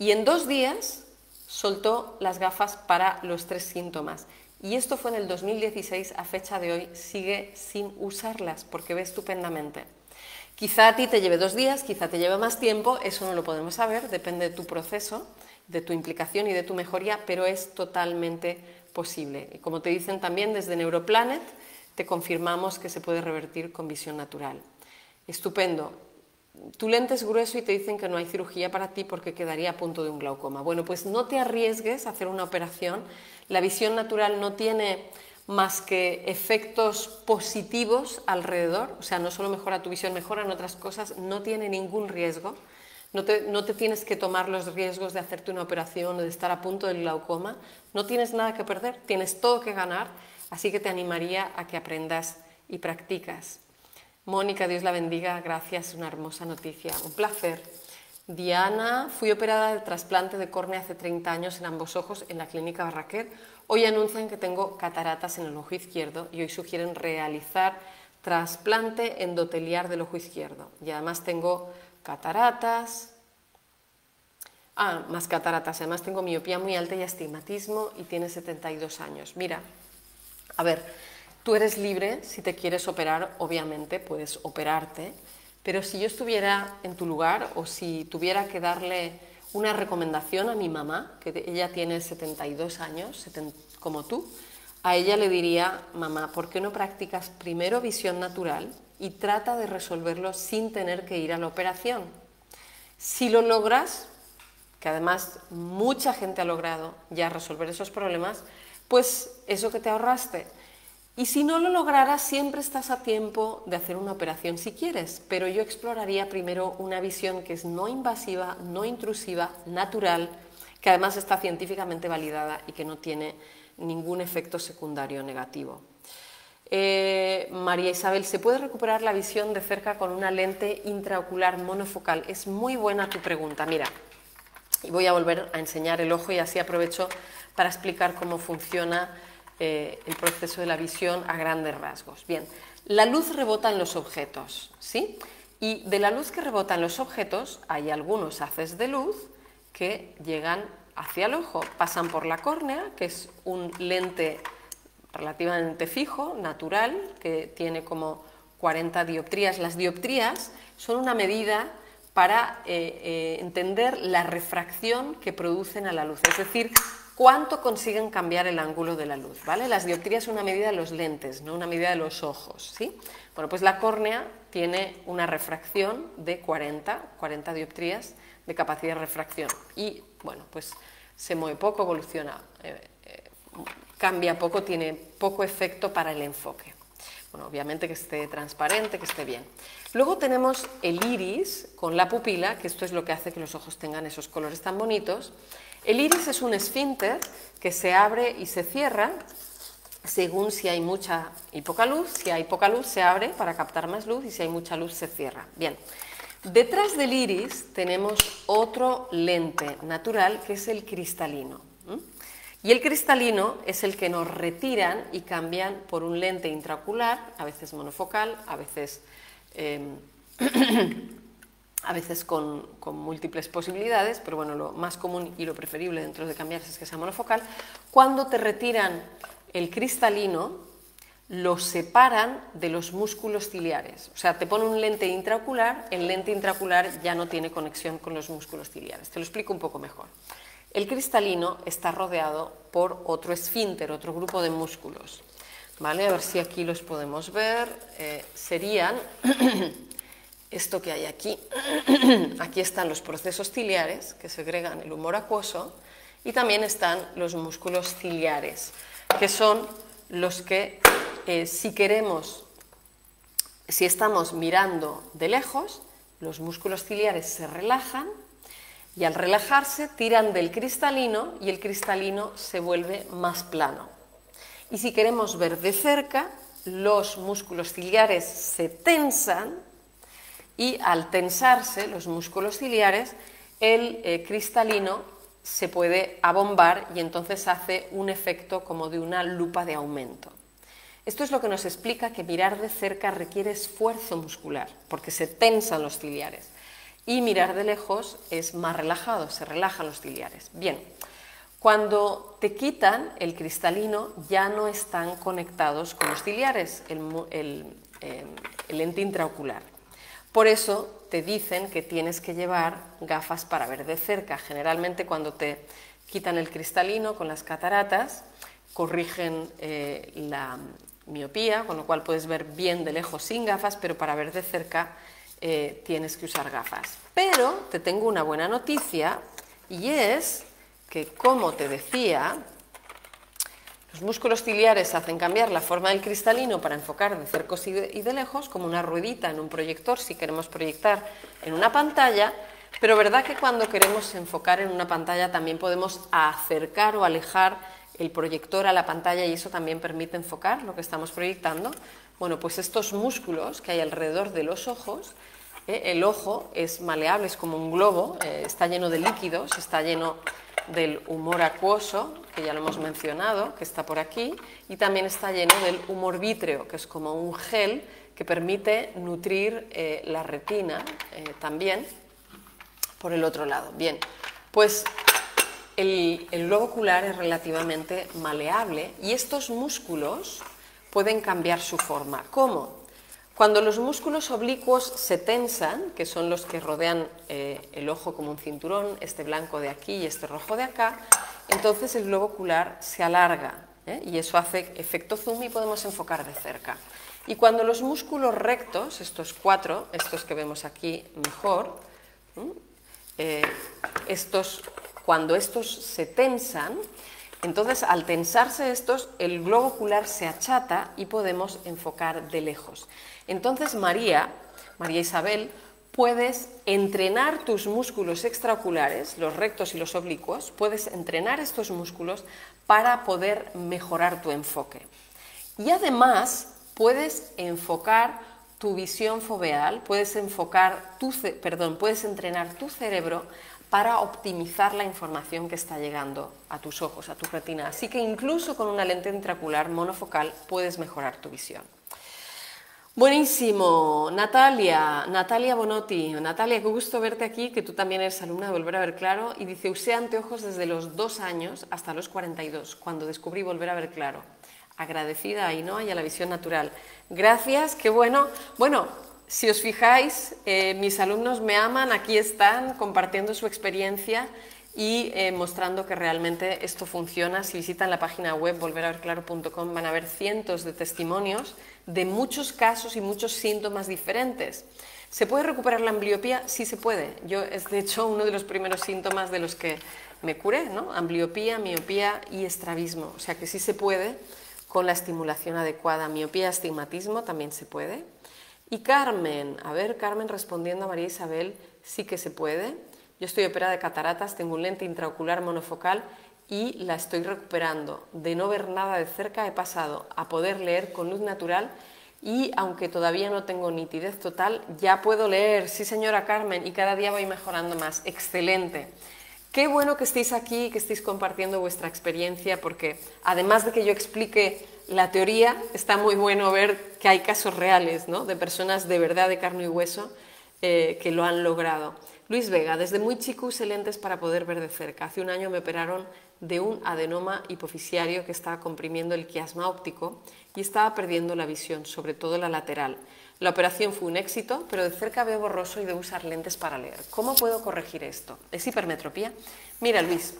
Y en dos días soltó las gafas para los tres síntomas. Y esto fue en el 2016, a fecha de hoy sigue sin usarlas porque ve estupendamente. Quizá a ti te lleve dos días, quizá te lleve más tiempo, eso no lo podemos saber, depende de tu proceso, de tu implicación y de tu mejoría, pero es totalmente posible. Y como te dicen también desde Neuroplanet, te confirmamos que se puede revertir con visión natural. Estupendo tu lente es grueso y te dicen que no hay cirugía para ti porque quedaría a punto de un glaucoma. Bueno, pues no te arriesgues a hacer una operación. La visión natural no tiene más que efectos positivos alrededor, o sea, no solo mejora tu visión, mejoran otras cosas, no tiene ningún riesgo. No te, no te, tienes que tomar los riesgos de hacerte una operación o de estar a punto del glaucoma. No tienes nada que perder, tienes todo que ganar, así que te animaría a que aprendas y practicas. Mónica, Dios la bendiga, gracias, una hermosa noticia, un placer. Diana, fui operada de trasplante de córnea hace 30 años en ambos ojos en la clínica Barraquer. Hoy anuncian que tengo cataratas en el ojo izquierdo y hoy sugieren realizar trasplante endoteliar del ojo izquierdo. Y además tengo cataratas, ah, más cataratas, además tengo miopía muy alta y astigmatismo y tiene 72 años. Mira, a ver, Tú eres libre, si te quieres operar, obviamente puedes operarte, pero si yo estuviera en tu lugar o si tuviera que darle una recomendación a mi mamá, que ella tiene 72 años, como tú, a ella le diría, mamá, ¿por qué no practicas primero visión natural y trata de resolverlo sin tener que ir a la operación? Si lo logras, que además mucha gente ha logrado ya resolver esos problemas, pues eso que te ahorraste y si no lo lograras, siempre estás a tiempo de hacer una operación si quieres, pero yo exploraría primero una visión que es no invasiva, no intrusiva, natural, que además está científicamente validada y que no tiene ningún efecto secundario negativo. Eh, María Isabel, ¿se puede recuperar la visión de cerca con una lente intraocular monofocal? Es muy buena tu pregunta. Mira, y voy a volver a enseñar el ojo y así aprovecho para explicar cómo funciona eh, el proceso de la visión a grandes rasgos. Bien, la luz rebota en los objetos, ¿sí? Y de la luz que rebota en los objetos hay algunos haces de luz que llegan hacia el ojo, pasan por la córnea, que es un lente relativamente fijo, natural, que tiene como 40 dioptrías. Las dioptrías son una medida para eh, eh, entender la refracción que producen a la luz, es decir, cuánto consiguen cambiar el ángulo de la luz. ¿vale? Las dioptrías son una medida de los lentes, no una medida de los ojos. ¿sí? Bueno, pues la córnea tiene una refracción de 40, 40 dioptrías de capacidad de refracción y bueno, pues se mueve poco, evoluciona, eh, eh, cambia poco, tiene poco efecto para el enfoque. Bueno, obviamente que esté transparente, que esté bien. Luego tenemos el iris con la pupila, que esto es lo que hace que los ojos tengan esos colores tan bonitos. El iris es un esfínter que se abre y se cierra según si hay mucha y poca luz. Si hay poca luz se abre para captar más luz y si hay mucha luz se cierra. Bien, detrás del iris tenemos otro lente natural que es el cristalino. Y el cristalino es el que nos retiran y cambian por un lente intraocular, a veces monofocal, a veces em, a veces con, múltiples posibilidades, pero bueno, lo más común y lo preferible dentro de cambiarse es que sea monofocal, cuando te retiran el cristalino, lo separan de los músculos ciliares. O sea, te pone un lente intraocular, el lente intraocular ya no tiene conexión con los músculos ciliares. Te lo explico un poco mejor. El cristalino está rodeado por otro esfínter, otro grupo de músculos. ¿Vale? A ver si aquí los podemos ver. Eh, serían esto que hay aquí. aquí están los procesos ciliares que segregan el humor acuoso y también están los músculos ciliares, que son los que eh, si queremos, si estamos mirando de lejos, los músculos ciliares se relajan y al relajarse tiran del cristalino y el cristalino se vuelve más plano. Y si queremos ver de cerca, los músculos ciliares se tensan y al tensarse los músculos ciliares, el eh, cristalino se puede abombar y entonces hace un efecto como de una lupa de aumento. Esto es lo que nos explica que mirar de cerca requiere esfuerzo muscular, porque se tensan los ciliares y mirar de lejos es más relajado, se relajan los ciliares. Bien, cuando te quitan el cristalino ya no están conectados con los ciliares, el, eh, lente intraocular. Por eso te dicen que tienes que llevar gafas para ver de cerca. Generalmente cuando te quitan el cristalino con las cataratas, corrigen eh, la miopía, con lo cual puedes ver bien de lejos sin gafas, pero para ver de cerca eh, tienes que usar gafas. Pero te tengo una buena noticia y es que, como te decía, los músculos ciliares hacen cambiar la forma del cristalino para enfocar de cerca y de lejos, como una ruedita en un proyector si queremos proyectar en una pantalla, pero verdad que cuando queremos enfocar en una pantalla también podemos acercar o alejar el proyector a la pantalla y eso también permite enfocar lo que estamos proyectando. Bueno, pues estos músculos que hay alrededor de los ojos, eh, el ojo es maleable, es como un globo, eh, está lleno de líquidos, está lleno del humor acuoso, que ya lo hemos mencionado, que está por aquí, y también está lleno del humor vítreo, que es como un gel que permite nutrir eh, la retina también por el otro lado. Bien, pues el, el globo ocular es relativamente maleable y estos músculos pueden cambiar su forma. ¿Cómo? Cuando los músculos oblicuos se tensan, que son los que rodean eh, el ojo como un cinturón, este blanco de aquí y este rojo de acá, entonces el globo ocular se alarga ¿eh? y eso hace efecto zoom y podemos enfocar de cerca. Y cuando los músculos rectos, estos cuatro, estos que vemos aquí mejor, eh, estos, cuando estos se tensan, entonces, al tensarse estos, el globo ocular se achata y podemos enfocar de lejos. Entonces, María, María Isabel, puedes entrenar tus músculos extraoculares, los rectos y los oblicuos, puedes entrenar estos músculos para poder mejorar tu enfoque. Y además, puedes enfocar tu visión foveal, puedes enfocar tu, puedes entrenar tu cerebro para optimizar la información que está llegando a tus ojos, a tu retina. Así que incluso con una lente intraocular monofocal puedes mejorar tu visión. Buenísimo, Natalia, Natalia Bonotti. Natalia, qué gusto verte aquí, que tú también eres alumna de Volver a Ver Claro. Y dice, usé anteojos desde los dos años hasta los 42, cuando descubrí Volver a Ver Claro. Agradecida a Ainhoa y a la visión natural. Gracias, qué bueno. Bueno, si os fijáis, eh, mis alumnos me aman, aquí están compartiendo su experiencia y eh, mostrando que realmente esto funciona. Si visitan la página web volveraverclaro.com van a ver cientos de testimonios de muchos casos y muchos síntomas diferentes. ¿Se puede recuperar la ambliopía? Sí se puede. Yo es de hecho uno de los primeros síntomas de los que me curé, ¿no? Ambliopía, miopía y estrabismo. O sea que sí se puede con la estimulación adecuada. Miopía, astigmatismo también se puede. Y Carmen, a ver, Carmen respondiendo a María Isabel, sí que se puede. Yo estoy operada de cataratas, tengo un lente intraocular monofocal y la estoy recuperando. De no ver nada de cerca he pasado a poder leer con luz natural y aunque todavía no tengo nitidez total, ya puedo leer. Sí, señora Carmen, y cada día voy mejorando más. Excelente. Qué bueno que estéis aquí, que estéis compartiendo vuestra experiencia, porque además de que yo explique la teoría, está muy bueno ver que hay casos reales, ¿no? De personas de verdad de carne y hueso eh, que lo han logrado. Luis Vega, desde muy chico usé lentes para poder ver de cerca. Hace un año me operaron de un adenoma hipofisiario que estaba comprimiendo el quiasma óptico y estaba perdiendo la visión, sobre todo la lateral. La operación fue un éxito, pero de cerca veo borroso y debo usar lentes para leer. ¿Cómo puedo corregir esto? ¿Es hipermetropía? Mira, Luis,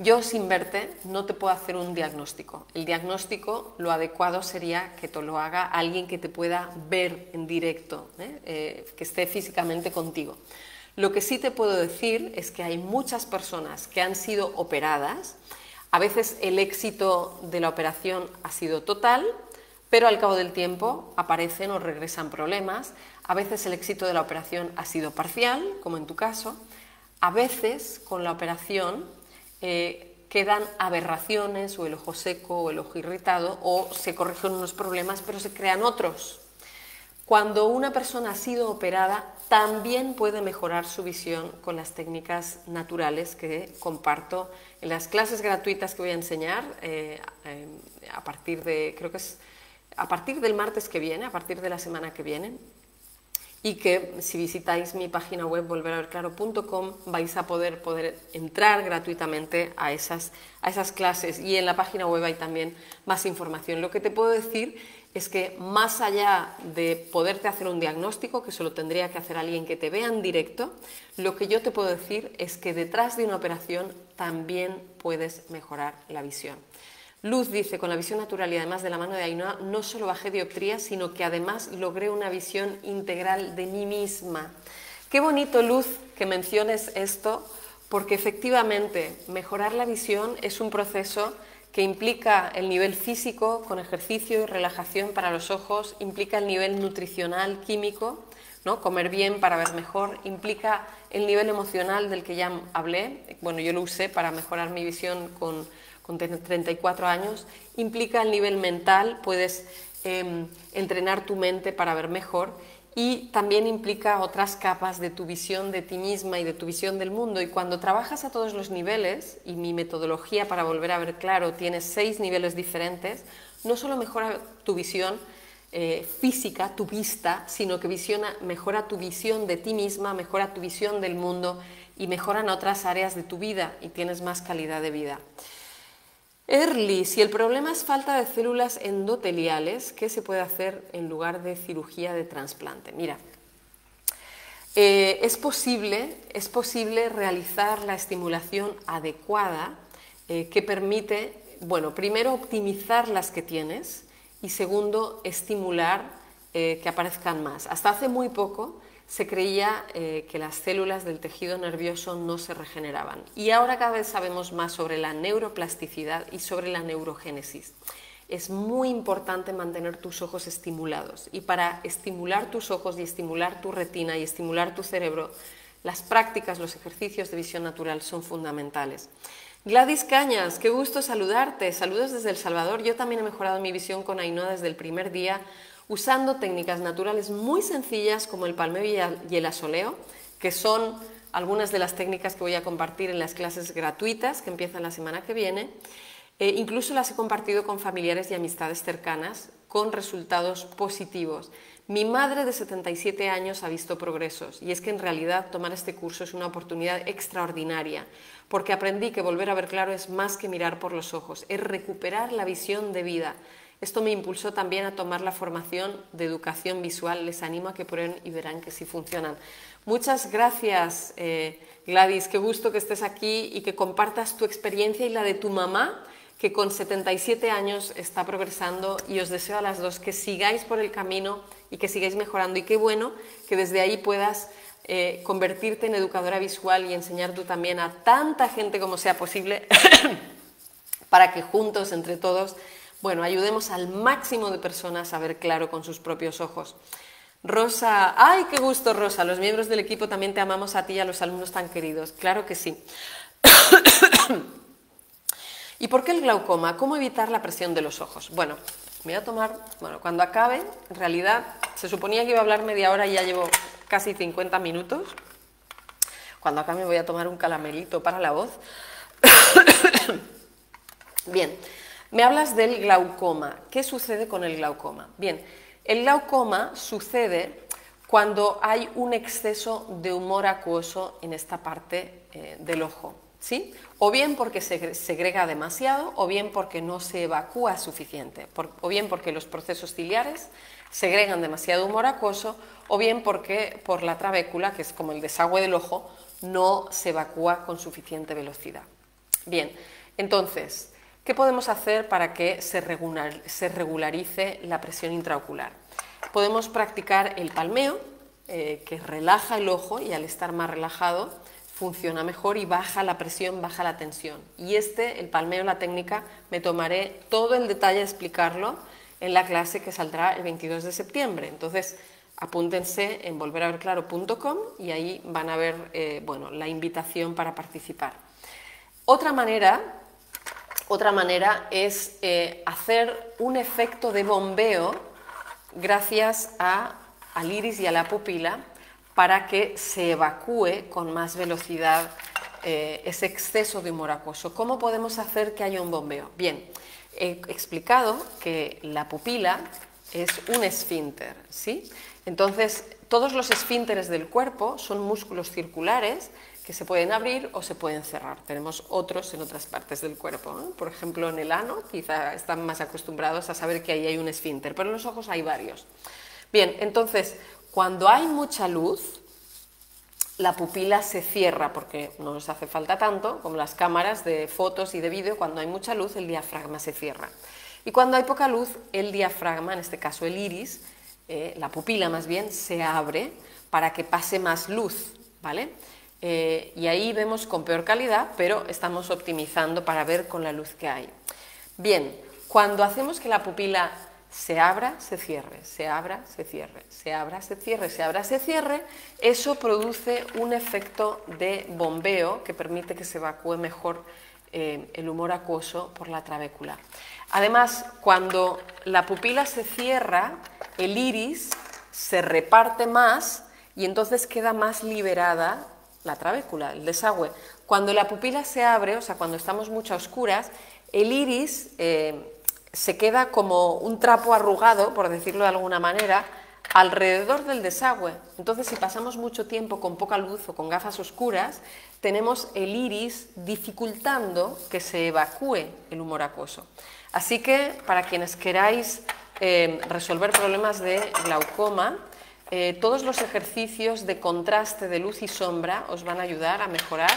Yo sin verte no te puedo hacer un diagnóstico. El diagnóstico lo adecuado sería que te lo haga alguien que te pueda ver en directo, ¿eh? Eh, que esté físicamente contigo. Lo que sí te puedo decir es que hay muchas personas que han sido operadas. A veces el éxito de la operación ha sido total, pero al cabo del tiempo aparecen o regresan problemas. A veces el éxito de la operación ha sido parcial, como en tu caso. A veces con la operación eh, quedan aberraciones o el ojo seco o el ojo irritado o se corrigen unos problemas pero se crean otros. Cuando una persona ha sido operada también puede mejorar su visión con las técnicas naturales que comparto en las clases gratuitas que voy a enseñar eh, eh, a partir de, creo que es a partir del martes que viene, a partir de la semana que viene, y que si visitáis mi página web volveraverclaro.com vais a poder, poder entrar gratuitamente a esas, a esas clases y en la página web hay también más información. Lo que te puedo decir es que más allá de poderte hacer un diagnóstico, que solo tendría que hacer alguien que te vea en directo, lo que yo te puedo decir es que detrás de una operación también puedes mejorar la visión. Luz dice, con la visión natural y además de la mano de Ainhoa, no solo bajé dioptrías, sino que además logré una visión integral de mí misma. Qué bonito, Luz, que menciones esto, porque efectivamente mejorar la visión es un proceso que implica el nivel físico con ejercicio y relajación para los ojos, implica el nivel nutricional, químico, ¿no? comer bien para ver mejor, implica el nivel emocional del que ya hablé, bueno, yo lo usé para mejorar mi visión con con 34 años, implica el nivel mental, puedes em, entrenar tu mente para ver mejor y también implica otras capas de tu visión de ti misma y de tu visión del mundo. Y cuando trabajas a todos los niveles, y mi metodología para volver a ver claro tiene seis niveles diferentes, no solo mejora tu visión eh, física, tu vista, sino que visiona, mejora tu visión de ti misma, mejora tu visión del mundo y mejoran otras áreas de tu vida y tienes más calidad de vida. Early, si el problema es falta de células endoteliales, ¿qué se puede hacer en lugar de cirugía de trasplante? Mira, eh, es, posible, es posible realizar la estimulación adecuada eh, que permite, bueno, primero optimizar las que tienes y segundo, estimular eh, que aparezcan más. Hasta hace muy poco se creía eh, que las células del tejido nervioso no se regeneraban. Y ahora cada vez sabemos más sobre la neuroplasticidad y sobre la neurogénesis. Es muy importante mantener tus ojos estimulados y para estimular tus ojos y estimular tu retina y estimular tu cerebro, las prácticas, los ejercicios de visión natural son fundamentales. Gladys Cañas, qué gusto saludarte. Saludos desde El Salvador. Yo también he mejorado mi visión con Ainhoa desde el primer día usando técnicas naturales muy sencillas como el palmeo y el asoleo, que son algunas de las técnicas que voy a compartir en las clases gratuitas que empiezan la semana que viene. Eh, incluso las he compartido con familiares y amistades cercanas con resultados positivos. Mi madre de 77 años ha visto progresos y es que en realidad tomar este curso es una oportunidad extraordinaria porque aprendí que volver a ver claro es más que mirar por los ojos, es recuperar la visión de vida, esto me impulsó también a tomar la formación de educación visual. Les animo a que prueben y verán que sí funcionan. Muchas gracias, eh, Gladys. Qué gusto que estés aquí y que compartas tu experiencia y la de tu mamá, que con 77 años está progresando. Y os deseo a las dos que sigáis por el camino y que sigáis mejorando. Y qué bueno que desde ahí puedas eh, convertirte en educadora visual y enseñar tú también a tanta gente como sea posible para que juntos, entre todos, bueno, ayudemos al máximo de personas a ver claro con sus propios ojos. Rosa, ay, qué gusto, Rosa. Los miembros del equipo también te amamos a ti y a los alumnos tan queridos. Claro que sí. ¿Y por qué el glaucoma? ¿Cómo evitar la presión de los ojos? Bueno, me voy a tomar, bueno, cuando acabe, en realidad se suponía que iba a hablar media hora y ya llevo casi 50 minutos. Cuando acabe me voy a tomar un calamelito para la voz. Bien, me hablas del glaucoma. ¿Qué sucede con el glaucoma? Bien, el glaucoma sucede cuando hay un exceso de humor acuoso en esta parte eh, del ojo. ¿Sí? O bien porque se segrega demasiado, o bien porque no se evacúa suficiente, o bien porque los procesos ciliares segregan demasiado humor acuoso, o bien porque por la trabécula, que es como el desagüe del ojo, no se evacúa con suficiente velocidad. Bien, entonces, ¿qué podemos hacer para que se, regularice la presión intraocular? Podemos practicar el palmeo, eh, que relaja el ojo y al estar más relajado funciona mejor y baja la presión, baja la tensión. Y este, el palmeo, la técnica, me tomaré todo el detalle de explicarlo en la clase que saldrá el 22 de septiembre. Entonces, apúntense en volveraverclaro.com y ahí van a ver eh, bueno, la invitación para participar. Otra manera, otra manera es eh, hacer un efecto de bombeo gracias al iris y a la pupila para que se evacúe con más velocidad eh, ese exceso de humor acuoso. ¿Cómo podemos hacer que haya un bombeo? Bien, he explicado que la pupila es un esfínter, ¿sí? Entonces, todos los esfínteres del cuerpo son músculos circulares que se pueden abrir o se pueden cerrar. Tenemos otros en otras partes del cuerpo. Por ejemplo, en el ano, quizá están más acostumbrados a saber que ahí hay un esfínter, pero en los ojos hay varios. Bien, entonces, cuando hay mucha luz, la pupila se cierra porque no nos hace falta tanto, como las cámaras de fotos y de vídeo, cuando hay mucha luz el diafragma se cierra. Y cuando hay poca luz, el diafragma, en este caso el iris, eh, la pupila más bien, se abre para que pase más luz, ¿vale? Eh, y ahí vemos con peor calidad, pero estamos optimizando para ver con la luz que hay. Bien, cuando hacemos que la pupila se abra, se cierre, se abra, se cierre, se abra, se cierre, se abra, se cierre, eso produce un efecto de bombeo que permite que se evacúe mejor eh, el humor acuoso por la trabécula. Además, cuando la pupila se cierra, el iris se reparte más y entonces queda más liberada la trabécula, el desagüe. Cuando la pupila se abre, o sea, cuando estamos mucho a oscuras, el iris eh, se queda como un trapo arrugado, por decirlo de alguna manera, alrededor del desagüe. Entonces, si pasamos mucho tiempo con poca luz o con gafas oscuras, tenemos el iris dificultando que se evacúe el humor acuoso. Así que, para quienes queráis eh, resolver problemas de glaucoma, eh, todos los ejercicios de contraste de luz y sombra os van a ayudar a mejorar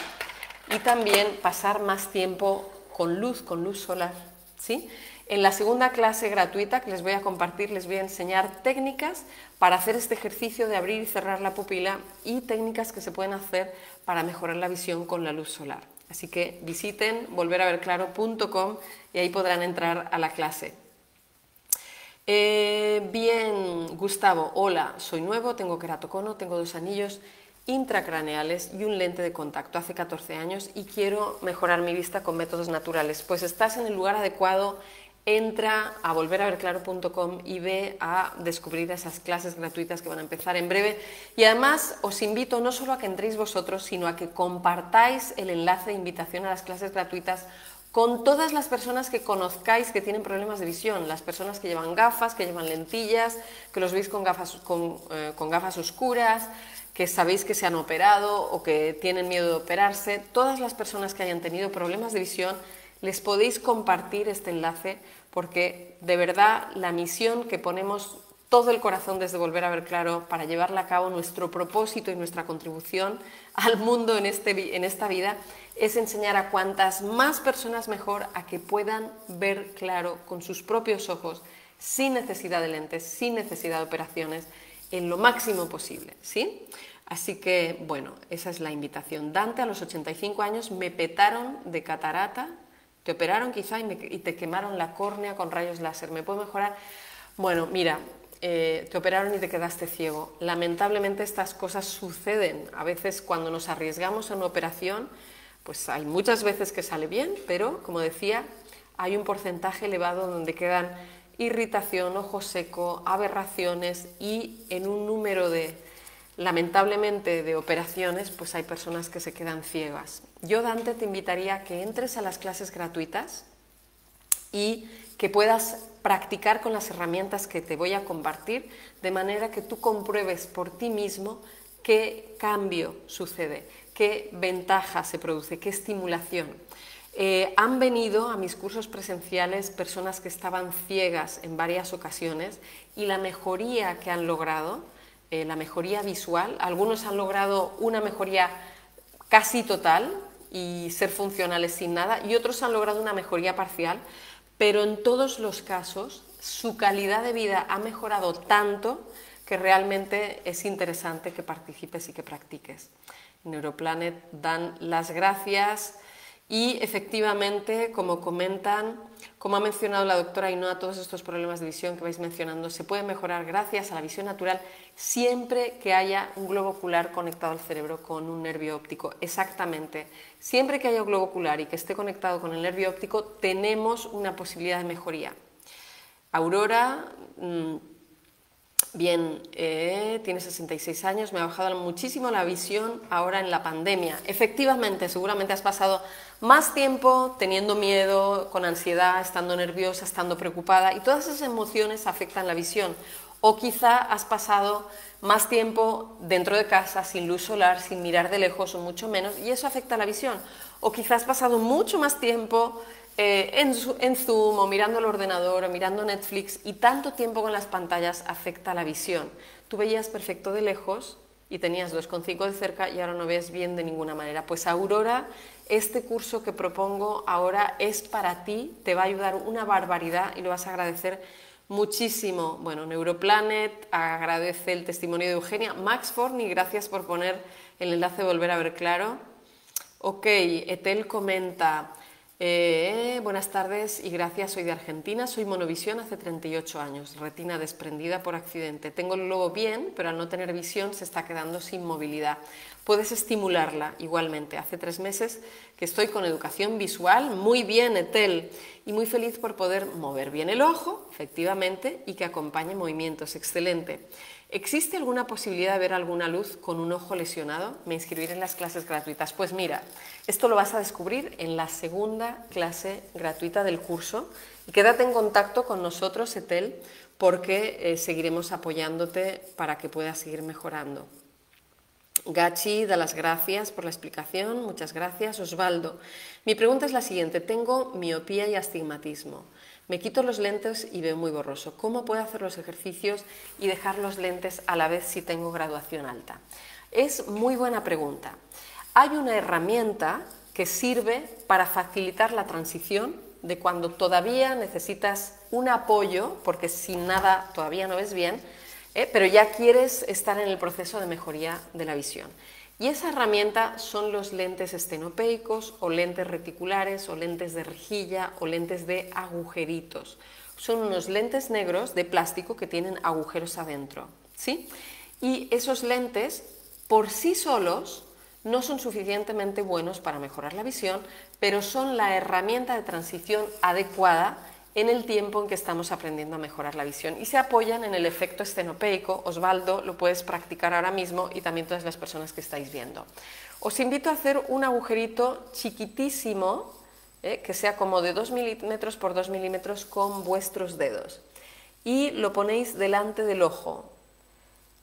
y también pasar más tiempo con luz, con luz solar. ¿sí? En la segunda clase gratuita que les voy a compartir, les voy a enseñar técnicas para hacer este ejercicio de abrir y cerrar la pupila y técnicas que se pueden hacer para mejorar la visión con la luz solar. Así que visiten volveraverclaro.com y ahí podrán entrar a la clase. Eh, bien, Gustavo, hola, soy nuevo, tengo queratocono, tengo dos anillos intracraneales y un lente de contacto hace 14 años y quiero mejorar mi vista con métodos naturales. Pues estás en el lugar adecuado entra a volveraverclaro.com y ve a descubrir esas clases gratuitas que van a empezar en breve. Y además os invito no solo a que entréis vosotros, sino a que compartáis el enlace de invitación a las clases gratuitas con todas las personas que conozcáis que tienen problemas de visión, las personas que llevan gafas, que llevan lentillas, que los veis con gafas, eh, con gafas oscuras, que sabéis que se han operado o que tienen miedo de operarse, todas las personas que hayan tenido problemas de visión, les podéis compartir este enlace porque de verdad la misión que ponemos todo el corazón desde Volver a ver claro para llevarla a cabo, nuestro propósito y nuestra contribución al mundo en, este, en esta vida es enseñar a cuantas más personas mejor a que puedan ver claro con sus propios ojos, sin necesidad de lentes, sin necesidad de operaciones, en lo máximo posible. ¿sí? Así que, bueno, esa es la invitación. Dante, a los 85 años, me petaron de catarata te operaron quizá y, te quemaron la córnea con rayos láser. ¿Me puedo mejorar? Bueno, mira, eh, te operaron y te quedaste ciego. Lamentablemente estas cosas suceden. A veces cuando nos arriesgamos a una operación, pues hay muchas veces que sale bien, pero como decía, hay un porcentaje elevado donde quedan irritación, ojo seco, aberraciones y en un número de lamentablemente de operaciones, pues hay personas que se quedan ciegas. Yo, Dante, te invitaría a que entres a las clases gratuitas y que puedas practicar con las herramientas que te voy a compartir, de manera que tú compruebes por ti mismo qué cambio sucede, qué ventaja se produce, qué estimulación. Eh, han venido a mis cursos presenciales personas que estaban ciegas en varias ocasiones y la mejoría que han logrado eh, la mejoría visual. Algunos han logrado una mejoría casi total, y ser funcionales sin nada, y otros han logrado una mejoría parcial, pero en todos los casos su calidad de vida ha mejorado tanto que realmente es interesante que participes y que practiques. Neuroplanet dan las gracias y efectivamente, como comentan, como ha mencionado la doctora Ainhoa, todos estos problemas de visión que vais mencionando se pueden mejorar gracias a la visión natural siempre que haya un globo ocular conectado al cerebro con un nervio óptico. Exactamente. Siempre que haya un globo ocular y que esté conectado con el nervio óptico, tenemos una posibilidad de mejoría. Aurora, mm, Bien, eh, tiene 66 años, me ha bajado muchísimo la visión ahora en la pandemia. Efectivamente, seguramente has pasado más tiempo teniendo miedo, con ansiedad, estando nerviosa, estando preocupada y todas esas emociones afectan la visión. O quizá has pasado más tiempo dentro de casa, sin luz solar, sin mirar de lejos o mucho menos, y eso afecta la visión. O quizás has pasado mucho más tiempo eh, en, Zoom o mirando el ordenador o mirando Netflix y tanto tiempo con las pantallas afecta la visión. Tú veías perfecto de lejos y tenías 2,5 de cerca y ahora no ves bien de ninguna manera. Pues Aurora, este curso que propongo ahora es para ti, te va a ayudar una barbaridad y lo vas a agradecer muchísimo. Bueno, Neuroplanet agradece el testimonio de Eugenia. Max Forni, gracias por poner el enlace Volver a ver claro. Ok, Etel comenta, eh, buenas tardes y gracias, soy de Argentina, soy monovisión hace 38 años, retina desprendida por accidente. Tengo el lobo bien, pero al no tener visión se está quedando sin movilidad. Puedes estimularla igualmente. Hace tres meses que estoy con educación visual, muy bien, Etel, y muy feliz por poder mover bien el ojo, efectivamente, y que acompañe movimientos. Excelente. ¿Existe alguna posibilidad de ver alguna luz con un ojo lesionado? Me inscribiré en las clases gratuitas. Pues mira, esto lo vas a descubrir en la segunda clase gratuita del curso y quédate en contacto con nosotros, Etel, porque eh, seguiremos apoyándote para que puedas seguir mejorando. Gachi da las gracias por la explicación, muchas gracias. Osvaldo, mi pregunta es la siguiente, tengo miopía y astigmatismo. Me quito los lentes y veo muy borroso. ¿Cómo puedo hacer los ejercicios y dejar los lentes a la vez si tengo graduación alta? Es muy buena pregunta. Hay una herramienta que sirve para facilitar la transición de cuando todavía necesitas un apoyo, porque sin nada todavía no ves bien, ¿eh? pero ya quieres estar en el proceso de mejoría de la visión. Y esa herramienta son los lentes estenopeicos o lentes reticulares o lentes de rejilla o lentes de agujeritos. Son unos lentes negros de plástico que tienen agujeros adentro. ¿sí? Y esos lentes por sí solos no son suficientemente buenos para mejorar la visión, pero son la herramienta de transición adecuada en el tiempo en que estamos aprendiendo a mejorar la visión y se apoyan en el efecto estenopeico. Osvaldo lo puedes practicar ahora mismo y también todas las personas que estáis viendo. Os invito a hacer un agujerito chiquitísimo, eh, que sea como de 2 milímetros por 2 milímetros con vuestros dedos. Y lo ponéis delante del ojo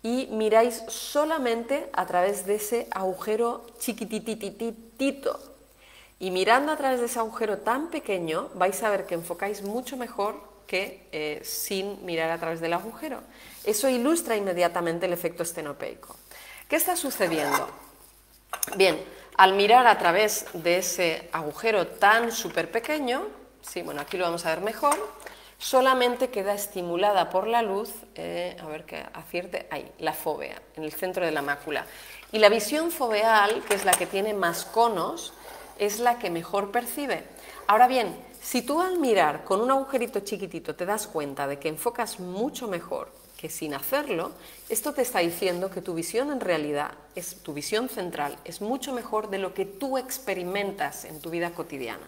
y miráis solamente a través de ese agujero chiquitititito y mirando a través de ese agujero tan pequeño, vais a ver que enfocáis mucho mejor que eh, sin mirar a través del agujero. Eso ilustra inmediatamente el efecto estenopeico. ¿Qué está sucediendo? Bien, al mirar a través de ese agujero tan súper pequeño, sí, bueno, aquí lo vamos a ver mejor, solamente queda estimulada por la luz, eh, a ver que acierte, ahí, la fóvea, en el centro de la mácula. Y la visión foveal, que es la que tiene más conos, es la que mejor percibe. Ahora bien, si tú al mirar con un agujerito chiquitito te das cuenta de que enfocas mucho mejor que sin hacerlo, esto te está diciendo que tu visión en realidad, es tu visión central, es mucho mejor de lo que tú experimentas en tu vida cotidiana.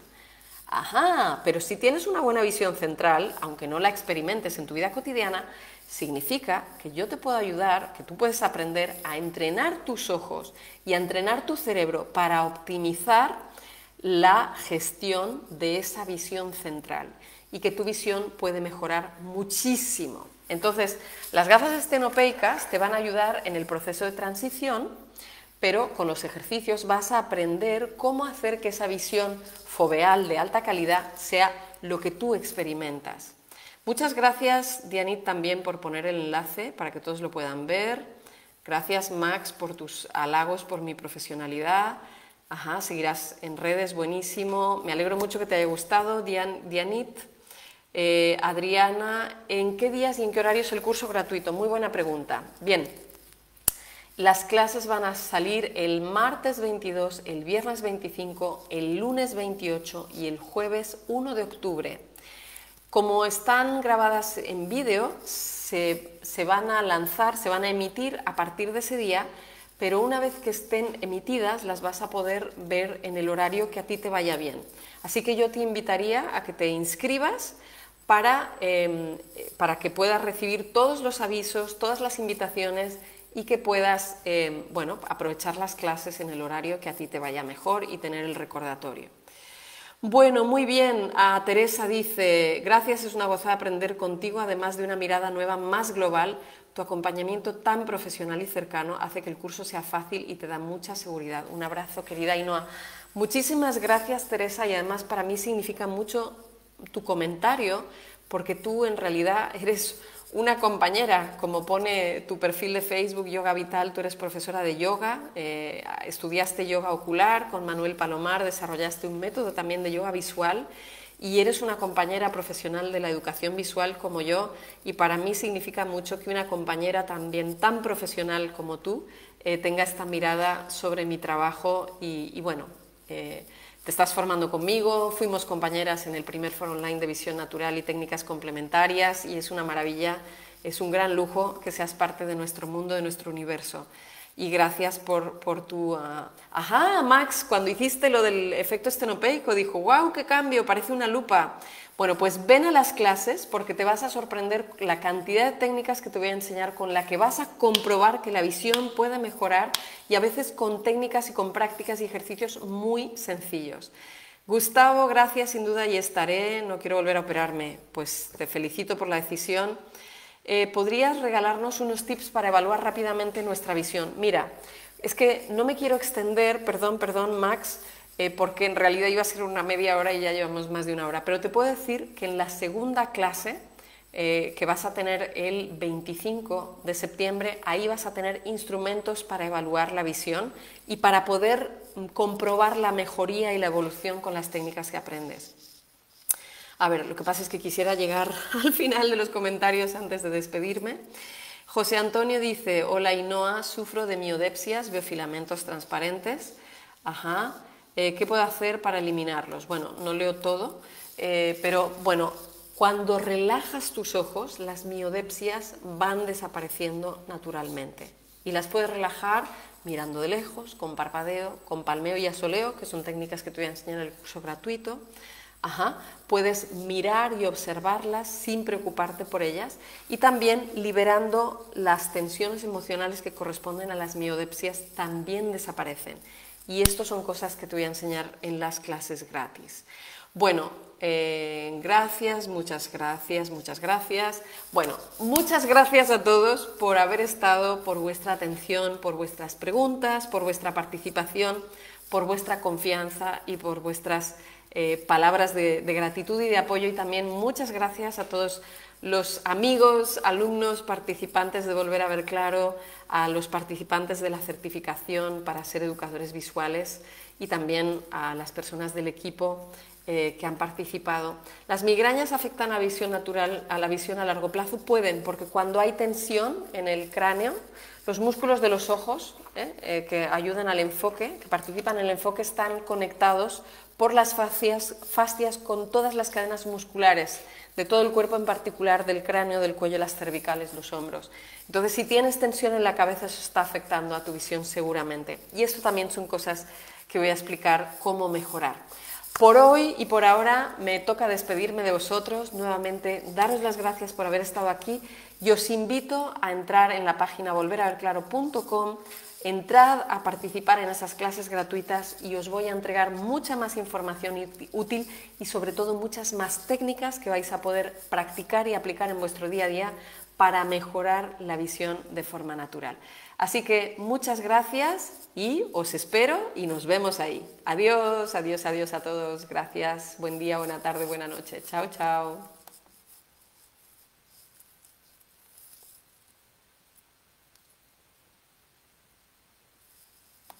Ajá, pero si tienes una buena visión central, aunque no la experimentes en tu vida cotidiana, significa que yo te puedo ayudar, que tú puedes aprender a entrenar tus ojos y a entrenar tu cerebro para optimizar la gestión de esa visión central y que tu visión puede mejorar muchísimo. Entonces, las gafas estenopeicas te van a ayudar en el proceso de transición, pero con los ejercicios vas a aprender cómo hacer que esa visión foveal de alta calidad sea lo que tú experimentas. Muchas gracias, Dianit, también por poner el enlace para que todos lo puedan ver. Gracias, Max, por tus halagos, por mi profesionalidad. Ajá, seguirás en redes, buenísimo. Me alegro mucho que te haya gustado, Dianit. Eh, Adriana, ¿en qué días y en qué horario es el curso gratuito? Muy buena pregunta. Bien, las clases van a salir el martes 22, el viernes 25, el lunes 28 y el jueves 1 de octubre. Como están grabadas en vídeo, se, se, van a lanzar, se van a emitir a partir de ese día, pero una vez que estén emitidas las vas a poder ver en el horario que a ti te vaya bien. Así que yo te invitaría a que te inscribas para, em, para que puedas recibir todos los avisos, todas las invitaciones y que puedas em, bueno, aprovechar las clases en el horario que a ti te vaya mejor y tener el recordatorio. Bueno, muy bien. A Teresa dice, gracias, es una gozada aprender contigo, además de una mirada nueva más global. Tu acompañamiento tan profesional y cercano hace que el curso sea fácil y te da mucha seguridad. Un abrazo, querida Inoa. Muchísimas gracias, Teresa, y además para mí significa mucho tu comentario, porque tú en realidad eres una compañera, como pone tu perfil de Facebook Yoga Vital, tú eres profesora de yoga, eh, estudiaste yoga ocular con Manuel Palomar, desarrollaste un método también de yoga visual y eres una compañera profesional de la educación visual como yo y para mí significa mucho que una compañera también tan profesional como tú eh, tenga esta mirada sobre mi trabajo y, bueno, eh, te estás formando conmigo, fuimos compañeras en el primer foro online de visión natural y técnicas complementarias y es una maravilla, es un gran lujo que seas parte de nuestro mundo, de nuestro universo. Y gracias por, por tu... Ah, ajá, Max, cuando hiciste lo del efecto estenopeico, dijo, wow, qué cambio, parece una lupa. Bueno, pues ven a las clases porque te vas a sorprender la cantidad de técnicas que te voy a enseñar con la que vas a comprobar que la visión puede mejorar y a veces con técnicas y con prácticas y ejercicios muy sencillos. Gustavo, gracias sin duda y estaré, no quiero volver a operarme, pues te felicito por la decisión. Eh, ¿Podrías regalarnos unos tips para evaluar rápidamente nuestra visión? Mira, es que no me quiero extender, perdón, perdón, Max, eh, porque en realidad iba a ser una media hora y ya llevamos más de una hora. Pero te puedo decir que en la segunda clase, eh, que vas a tener el 25 de septiembre, ahí vas a tener instrumentos para evaluar la visión y para poder comprobar la mejoría y la evolución con las técnicas que aprendes. A ver, lo que pasa es que quisiera llegar al final de los comentarios antes de despedirme. José Antonio dice, hola Inoa, sufro de miodepsias, biofilamentos transparentes. Ajá. Eh, ¿Qué puedo hacer para eliminarlos? Bueno, no leo todo, eh, pero bueno, cuando relajas tus ojos, las miodepsias van desapareciendo naturalmente. Y las puedes relajar mirando de lejos, con parpadeo, con palmeo y asoleo, que son técnicas que te voy a enseñar en el curso gratuito. Ajá. Puedes mirar y observarlas sin preocuparte por ellas y también liberando las tensiones emocionales que corresponden a las miodepsias también desaparecen. Y esto son cosas que te voy a enseñar en las clases gratis. Bueno, eh, gracias, muchas gracias, muchas gracias. Bueno, muchas gracias a todos por haber estado, por vuestra atención, por vuestras preguntas, por vuestra participación, por vuestra confianza y por vuestras eh, palabras de, gratitud y de apoyo. Y también muchas gracias a todos los amigos, alumnos, participantes de Volver a Ver Claro, a los participantes de la certificación para ser educadores visuales y también a las personas del equipo eh, que han participado. Las migrañas afectan a, visión natural, a la visión a largo plazo, pueden, porque cuando hay tensión en el cráneo, los músculos de los ojos eh, que ayudan al enfoque, que participan en el enfoque, están conectados por las fascias, fascias con todas las cadenas musculares de todo el cuerpo, en particular del cráneo, del cuello, las cervicales, los hombros. Entonces, si tienes tensión en la cabeza, eso está afectando a tu visión seguramente. Y esto también son cosas que voy a explicar cómo mejorar. Por hoy y por ahora me toca despedirme de vosotros, nuevamente daros las gracias por haber estado aquí y os invito a entrar en la página volveraverclaro.com Entrad a participar en esas clases gratuitas y os voy a entregar mucha más información útil y sobre todo muchas más técnicas que vais a poder practicar y aplicar en vuestro día a día para mejorar la visión de forma natural. Así que muchas gracias y os espero y nos vemos ahí. Adiós, adiós, adiós a todos. Gracias. Buen día, buena tarde, buena noche. Chao, chao.